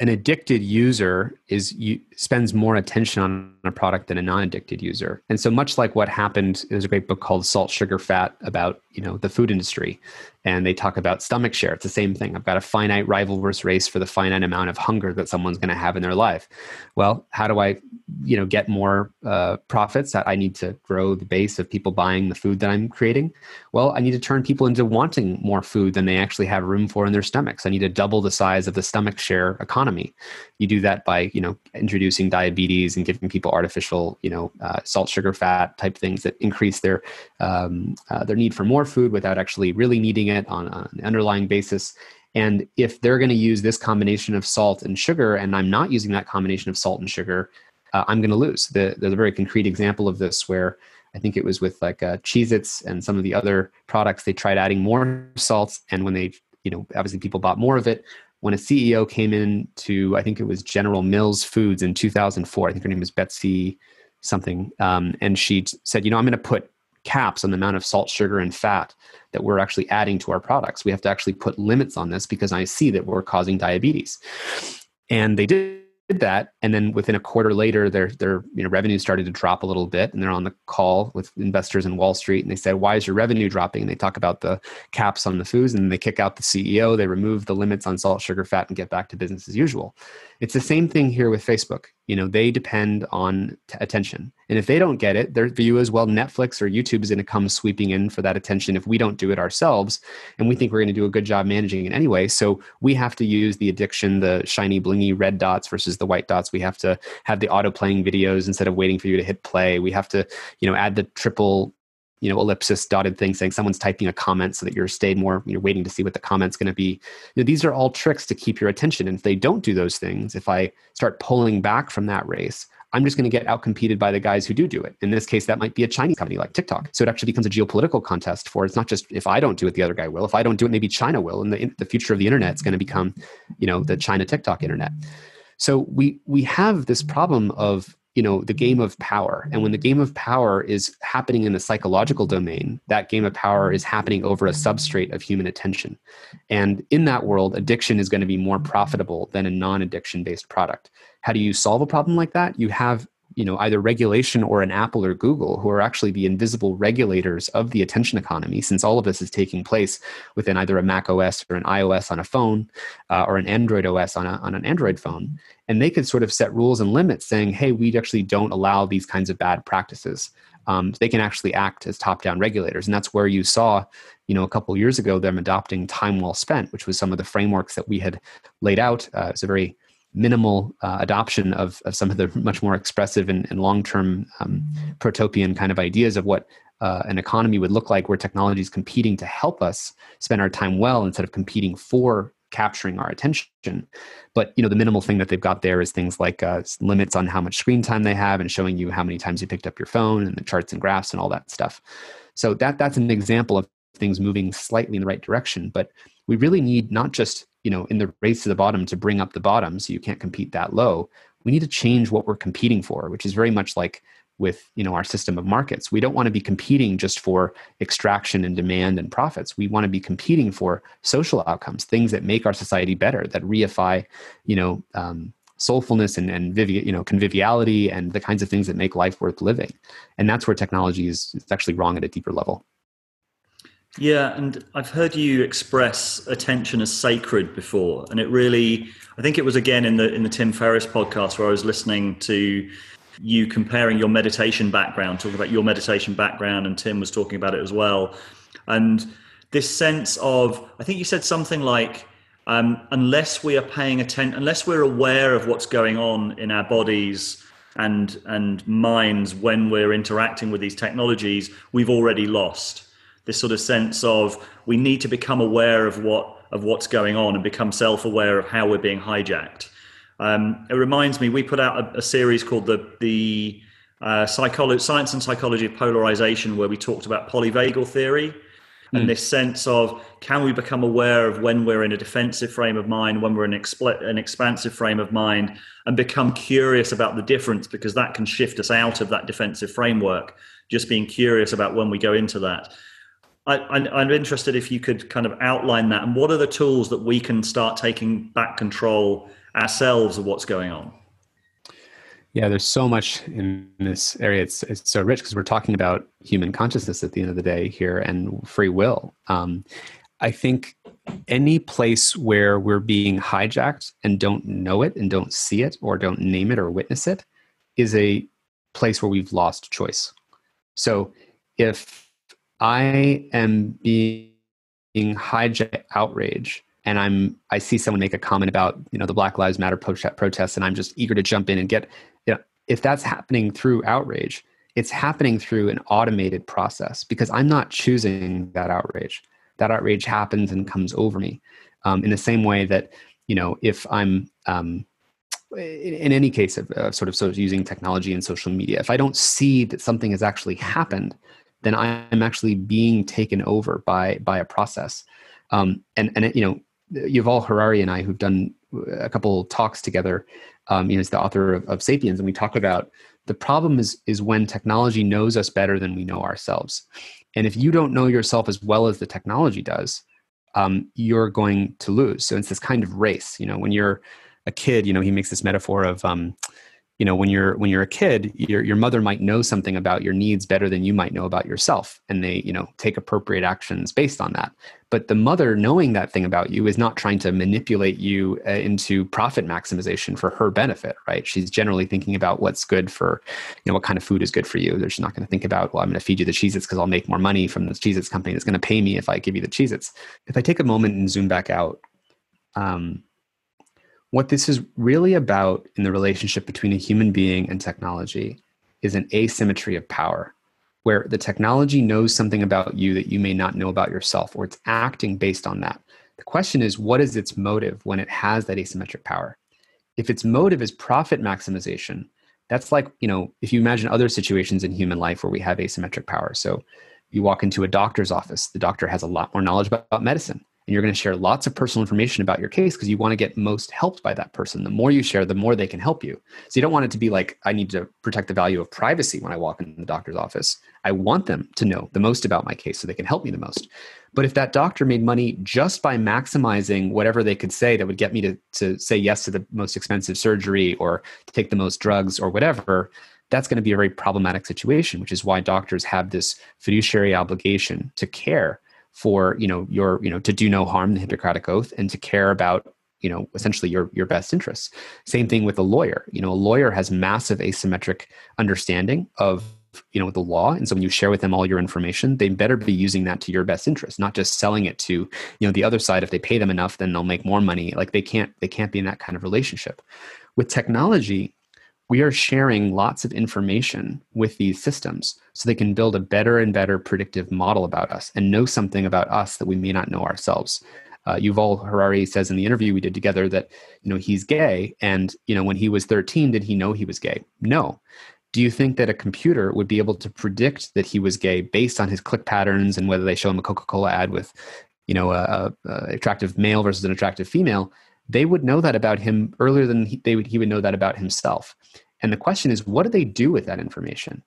an addicted user is you, spends more attention on a product than a non-addicted user. And so much like what happened there's a great book called salt sugar fat about you know the food industry. And they talk about stomach share. It's the same thing. I've got a finite rivalrous race for the finite amount of hunger that someone's going to have in their life. Well how do i you know get more uh, profits? I need to grow the base of people buying the food that i'm creating. Well i need to turn people into wanting more food than they actually have room for in their stomachs. I need to double the size of the stomach share economy. You do that by you know introducing diabetes and giving people artificial you know uh, salt sugar fat type things that increase their um, uh, their need for more food without actually really needing it on, on an underlying basis and if they're going to use this combination of salt and sugar and i'm not using that combination of salt and sugar uh, i'm going to lose the, there's a very concrete example of this where I think it was with like uh, Cheez Its and some of the other products. They tried adding more salts, and when they, you know, obviously people bought more of it, when a CEO came in to, I think it was General Mills Foods in 2004. I think her name was Betsy something, um, and she said, you know, I'm going to put caps on the amount of salt, sugar, and fat that we're actually adding to our products. We have to actually put limits on this because I see that we're causing diabetes. And they did that and then within a quarter later their their you know revenue started to drop a little bit and they're on the call with investors in wall street and they said why is your revenue dropping? And they talk about the caps on the foods and they kick out the ceo they remove the limits on salt sugar fat and get back to business as usual. It's the same thing here with facebook you know they depend on t- attention. And if they don't get it their view is well netflix or youtube is going to come sweeping in for that attention if we don't do it ourselves and we think we're going to do a good job managing it anyway. So we have to use the addiction the shiny blingy red dots versus the white dots. We have to have the auto playing videos instead of waiting for you to hit play. We have to you know add the triple you know ellipsis dotted thing saying someone's typing a comment so that you're stayed more you're waiting to see what the comment's going to be. You know these are all tricks to keep your attention. And if they don't do those things if i start pulling back from that race i'm just going to get outcompeted by the guys who do do it. In this case that might be a chinese company like tiktok. So it actually becomes a geopolitical contest for it's not just if i don't do it the other guy will. If i don't do it maybe china will. And the, the future of the internet is going to become you know the china tiktok internet. So we we have this problem of you know the game mm-hmm. of power. And when the game of power is happening in the psychological domain that game of power is happening over a substrate of human attention. And in that world addiction is going to be more profitable than a non-addiction based product. How do you solve a problem like that? You have you know either regulation or an apple or google who are actually the invisible regulators of the attention economy since all of this is taking place within either a mac os or an ios on a phone uh, or an android os on, a, on an android phone. And they could sort of set rules and limits saying hey we actually don't allow these kinds of bad practices. Um, they can actually act as top-down regulators. And that's where you saw you know a couple years ago them adopting time well spent which was some of the frameworks that we had laid out uh, it's a very minimal uh, adoption of, of some of the much more expressive and, and long-term um, protopian kind of ideas of what uh, an economy would look like where technology is competing to help us spend our time well instead of competing for capturing our attention. But you know the minimal thing that they've got there is things like uh, limits on how much screen time they have and showing you how many times you picked up your phone and the charts and graphs and all that stuff. So that that's an example of things moving slightly in the right direction. But we really need not just you know in the race to the bottom to bring up the bottom so you can't compete that low we need to change what we're competing for which is very much like with you know our system of markets. We don't want to be competing just for extraction and demand and profits. We want to be competing for social outcomes things that make our society better that reify you know um, soulfulness and, and vivi- you know conviviality and the kinds of things that make life worth living. And that's where technology is it's actually wrong at a deeper level yeah, and I've heard you express attention as sacred before, and it really, I think it was again in the in the Tim Ferriss podcast where I was listening to you comparing your meditation background, talking about your meditation background, and Tim was talking about it as well, and this sense of, I think you said something like, um, unless we are paying attention, unless we're aware of what's going on in our bodies and and minds when we're interacting with these technologies, we've already lost this sort of sense of we need to become aware of what of what's going on and become self-aware of how we're being hijacked. Um, it reminds me, we put out a, a series called the the uh, psychology, science and psychology of polarization, where we talked about polyvagal theory and mm. this sense of can we become aware of when we're in a defensive frame of mind, when we're in expl- an expansive frame of mind, and become curious about the difference because that can shift us out of that defensive framework. Just being curious about when we go into that. I, am interested if you could kind of outline that and what are the tools that we can start taking back control ourselves of what's going on? Yeah, there's so much in this area. It's, it's so rich because we're talking about human consciousness at the end of the day here and free will. Um, I think any place where we're being hijacked and don't know it and don't see it or don't name it or witness it is a place where we've lost choice. So if I am being hijacked outrage and I'm I see someone make a comment about you know the Black Lives Matter protests and I'm just eager to jump in and get you know if that's happening through outrage it's happening through an automated process because I'm not choosing that outrage. That outrage happens and comes over me um, in the same way that you know if I'm um, in, in, any case of uh, sort of so using technology and social media if I don't see that something has actually happened then I'm actually being taken over by by a process. Um, and and you know, Yuval Harari and I, who've done a couple talks together, um, you know, he's the author of, of *Sapiens*, and we talk about the problem is is when technology knows us better than we know ourselves. And if you don't know yourself as well as the technology does, um, you're going to lose. So it's this kind of race. You know, when you're a kid, you know, he makes this metaphor of um, you know when you're when you're a kid your your mother might know something about your needs better than you might know about yourself and they you know take appropriate actions based on that. But the mother knowing that thing about you is not trying to manipulate you uh, into profit maximization for her benefit right? She's generally thinking about what's good for you know what kind of food is good for you. Just not going to think about well i'm going to feed you the cheez-its because i'll make more money from this cheez-its company that's going to pay me if i give you the cheez-its. If i take a moment and zoom back out um, what this is really about in the relationship between a human being and technology is an asymmetry of power, where the technology knows something about you that you may not know about yourself, or it's acting based on that. The question is, what is its motive when it has that asymmetric power? If its motive is profit maximization, that's like, you know, if you imagine other situations in human life where we have asymmetric power. So you walk into a doctor's office, the doctor has a lot more knowledge about medicine and you're going to share lots of personal information about your case because you want to get most helped by that person. The more you share, the more they can help you. So you don't want it to be like, I need to protect the value of privacy when I walk in the doctor's office. I want them to know the most about my case so they can help me the most. But if that doctor made money just by maximizing whatever they could say that would get me to, to say yes to the most expensive surgery or take the most drugs or whatever, that's going to be a very problematic situation, which is why doctors have this fiduciary obligation to care for you know your you know to do no harm the hippocratic oath and to care about you know essentially your your best interests. Same thing with a lawyer. You know a lawyer has massive asymmetric understanding of you know the law and so when you share with them all your information they better be using that to your best interest not just selling it to you know the other side. If they pay them enough then they'll make more money. Like they can't they can't be in that kind of relationship. With technology we are sharing lots of information with these systems so they can build a better and better predictive model about us and know something about us that we may not know ourselves. Uh, Yuval Harari says in the interview we did together that you know he's gay, and you know when he was 13, did he know he was gay? No. Do you think that a computer would be able to predict that he was gay based on his click patterns and whether they show him a coca-cola ad with you know a, a attractive male versus an attractive female they would know that about him earlier than he, they would, he would know that about himself. And the question is what do they do with that information?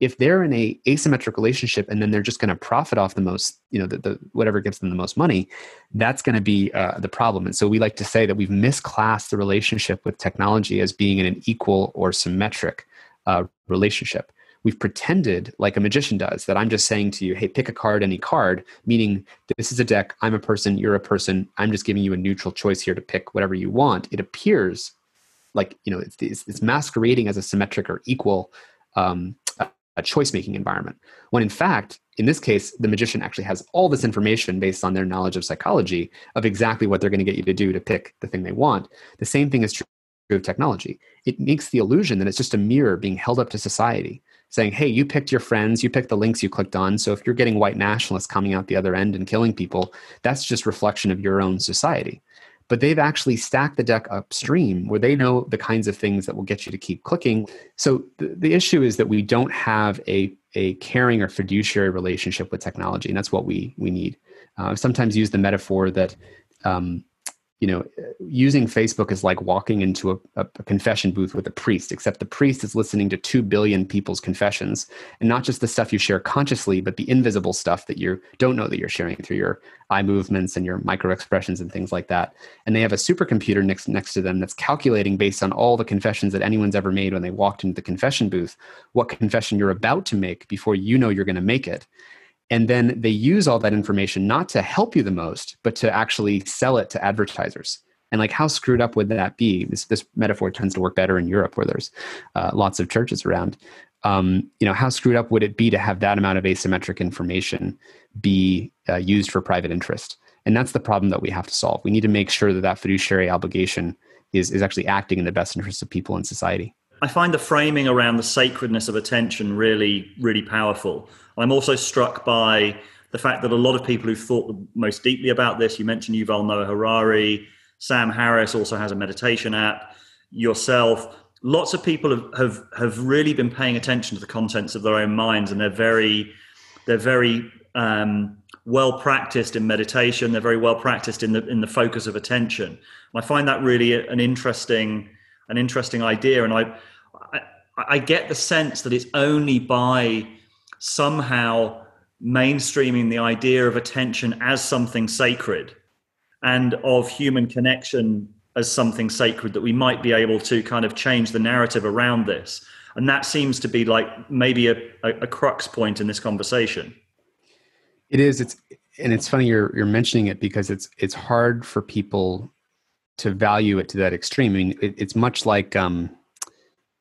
If they're in a asymmetric relationship and then they're just going to profit off the most you know the, the whatever gives them the most money that's going to be uh, the problem. And so we like to say that we've misclassed the relationship with technology as being in an equal or symmetric uh, relationship. We've pretended, like a magician does, that I'm just saying to you, hey, pick a card, any card, meaning this is a deck, I'm a person, you're a person, I'm just giving you a neutral choice here to pick whatever you want. It appears like, you know, it's, it's, masquerading as a symmetric or equal um, a choice making environment. When in fact, in this case, the magician actually has all this information based on their knowledge of psychology of exactly what they're going to get you to do to pick the thing they want. The same thing is true of technology. It makes the illusion that it's just a mirror being held up to society, saying, hey, you picked your friends, you picked the links you clicked on. So if you're getting white nationalists coming out the other end and killing people, that's just reflection of your own society. But they've actually stacked the deck upstream where they know the kinds of things that will get you to keep clicking. So the, the issue is that we don't have a, a caring or fiduciary relationship with technology, and that's what we, we need. Uh, sometimes use the metaphor that um, you know, using Facebook is like walking into a, a, confession booth with a priest, except the priest is listening to 2 billion people's confessions and not just the stuff you share consciously, but the invisible stuff that you don't know that you're sharing through your eye movements and your micro expressions and things like that. And they have a supercomputer next, next to them that's calculating based on all the confessions that anyone's ever made when they walked into the confession booth, what confession you're about to make before you know you're going to make it and then they use all that information not to help you the most but to actually sell it to advertisers. And like how screwed up would that be? This, this metaphor tends to work better in europe where there's uh, lots of churches around. Um, you know how screwed up would it be to have that amount of asymmetric information be uh, used for private interest? And that's the problem that we have to solve. We need to make sure that that fiduciary obligation is, is actually acting in the best interest of people in society I find the framing around the sacredness of attention really, really powerful. I'm also struck by the fact that a lot of people who thought most deeply about this, you mentioned Yuval Noah Harari, Sam Harris also has a meditation app, yourself, lots of people have, have, have really been paying attention to the contents of their own minds and they're very, they're very um, well practiced in meditation. They're very well practiced in the, in the focus of attention. And I find that really an interesting, an interesting idea. And I, I, I get the sense that it's only by somehow mainstreaming the idea of attention as something sacred and of human connection as something sacred that we might be able to kind of change the narrative around this. And that seems to be like maybe a, a, a crux point in this conversation. It is. It's and it's funny you're you're mentioning it because it's it's hard for people to value it to that extreme. I mean, it, it's much like um,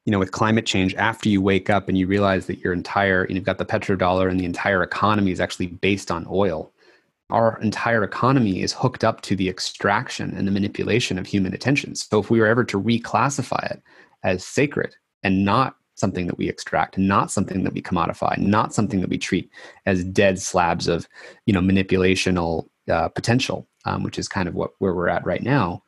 you know, with climate change, after you wake up and you realize that your entire, know, you've got the petrodollar and the entire economy is actually based on oil. Our entire economy is hooked up to the extraction and the manipulation of human attention. So if we were ever to reclassify it as sacred and not something that we extract, not something that we commodify, not something that we treat as dead slabs of, you know, manipulational uh, potential, um, which is kind of what where we're at right now.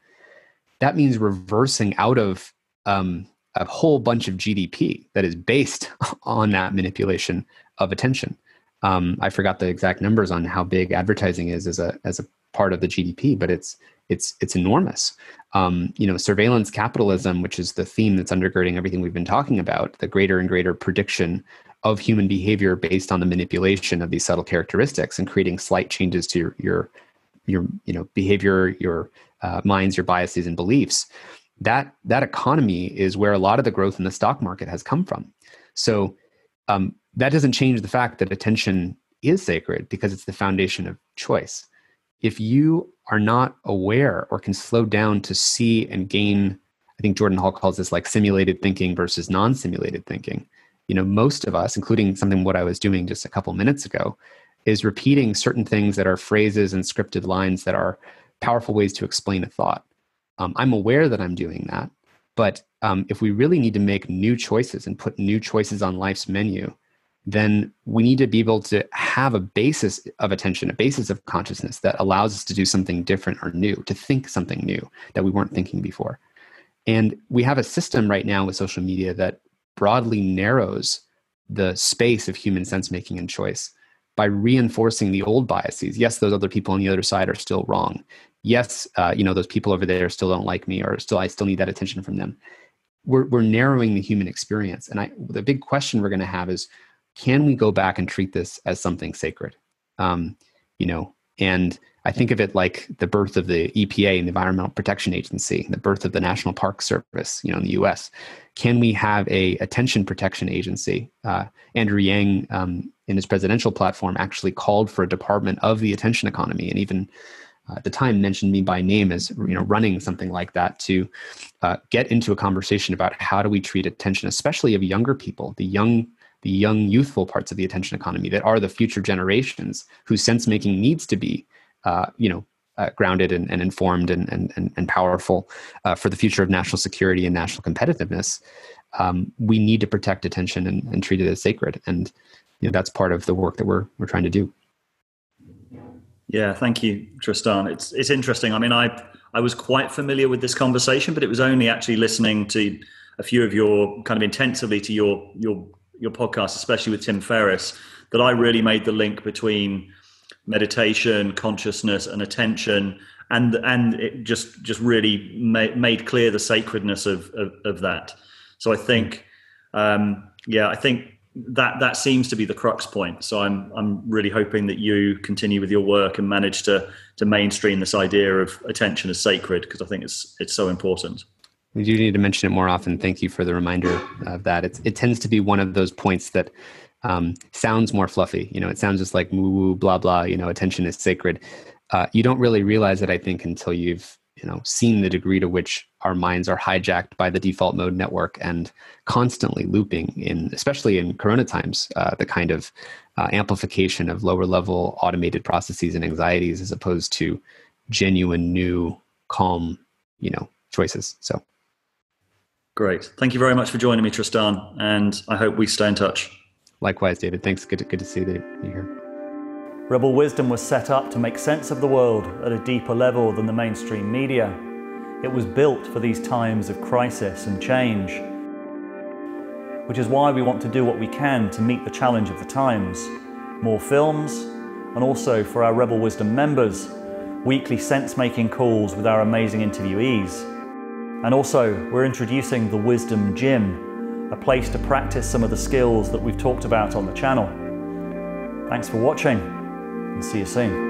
That means reversing out of um, a whole bunch of GDP that is based on that manipulation of attention. Um, I forgot the exact numbers on how big advertising is as a as a part of the GDP, but it's it's it's enormous. Um, you know, surveillance capitalism, which is the theme that's undergirding everything we've been talking about, the greater and greater prediction of human behavior based on the manipulation of these subtle characteristics and creating slight changes to your your, your you know behavior, your uh, minds, your biases and beliefs that that economy is where a lot of the growth in the stock market has come from So um, that doesn't change the fact that attention is sacred because it's the foundation of choice. If you are not aware or can slow down to see and gain, I think Jordan Hall calls this like simulated thinking versus non simulated thinking. You know, most of us, including something what I was doing just a couple minutes ago, is repeating certain things that are phrases and scripted lines that are powerful ways to explain a thought. Um, I'm aware that I'm doing that, but um, if we really need to make new choices and put new choices on life's menu, then we need to be able to have a basis of attention, a basis of consciousness that allows us to do something different or new, to think something new that we weren't thinking before. And we have a system right now with social media that broadly narrows the space of human sense making and choice by reinforcing the old biases. Yes, those other people on the other side are still wrong. Yes, uh, you know those people over there still don't like me, or still I still need that attention from them. We're we're narrowing the human experience, and I the big question we're going to have is, can we go back and treat this as something sacred? Um, you know, and I think of it like the birth of the EPA and the Environmental Protection Agency, the birth of the National Park Service, you know, in the U.S. Can we have a attention protection agency? Uh, Andrew Yang um, in his presidential platform actually called for a department of the attention economy and even uh, at the time mentioned me by name as you know running something like that to uh, get into a conversation about how do we treat attention especially of younger people the young the young youthful parts of the attention economy that are the future generations whose sense making needs to be uh, you know uh, grounded and, and informed and, and, and powerful uh, for the future of national security and national competitiveness um, we need to protect attention and, and treat it as sacred and you know, that's part of the work that we're we're trying to do. Yeah, thank you, Tristan. It's it's interesting. I mean, I I was quite familiar with this conversation, but it was only actually listening to a few of your kind of intensively to your your your podcast, especially with Tim Ferriss, that I really made the link between meditation, consciousness, and attention, and and it just just really made, made clear the sacredness of, of, of that. So I think, um, yeah, I think that that seems to be the crux point. So I'm I'm really hoping that you continue with your work and manage to to mainstream this idea of attention as sacred because I think it's it's so important. We do need to mention it more often. Thank you for the reminder of that. It's, it tends to be one of those points that um, sounds more fluffy. You know, it sounds just like woo woo blah blah. You know, attention is sacred. Uh, you don't really realize it, I think, until you've you know seen the degree to which our minds are hijacked by the default mode network and constantly looping in especially in corona times uh, the kind of uh, amplification of lower level automated processes and anxieties as opposed to genuine new calm you know choices so great thank you very much for joining me tristan and i hope we stay in touch likewise david thanks good to, good to see you here Rebel Wisdom was set up to make sense of the world at a deeper level than the mainstream media. It was built for these times of crisis and change, which is why we want to do what we can to meet the challenge of the times. More films, and also for our Rebel Wisdom members, weekly sense making calls with our amazing interviewees. And also, we're introducing the Wisdom Gym, a place to practice some of the skills that we've talked about on the channel. Thanks for watching and see you soon.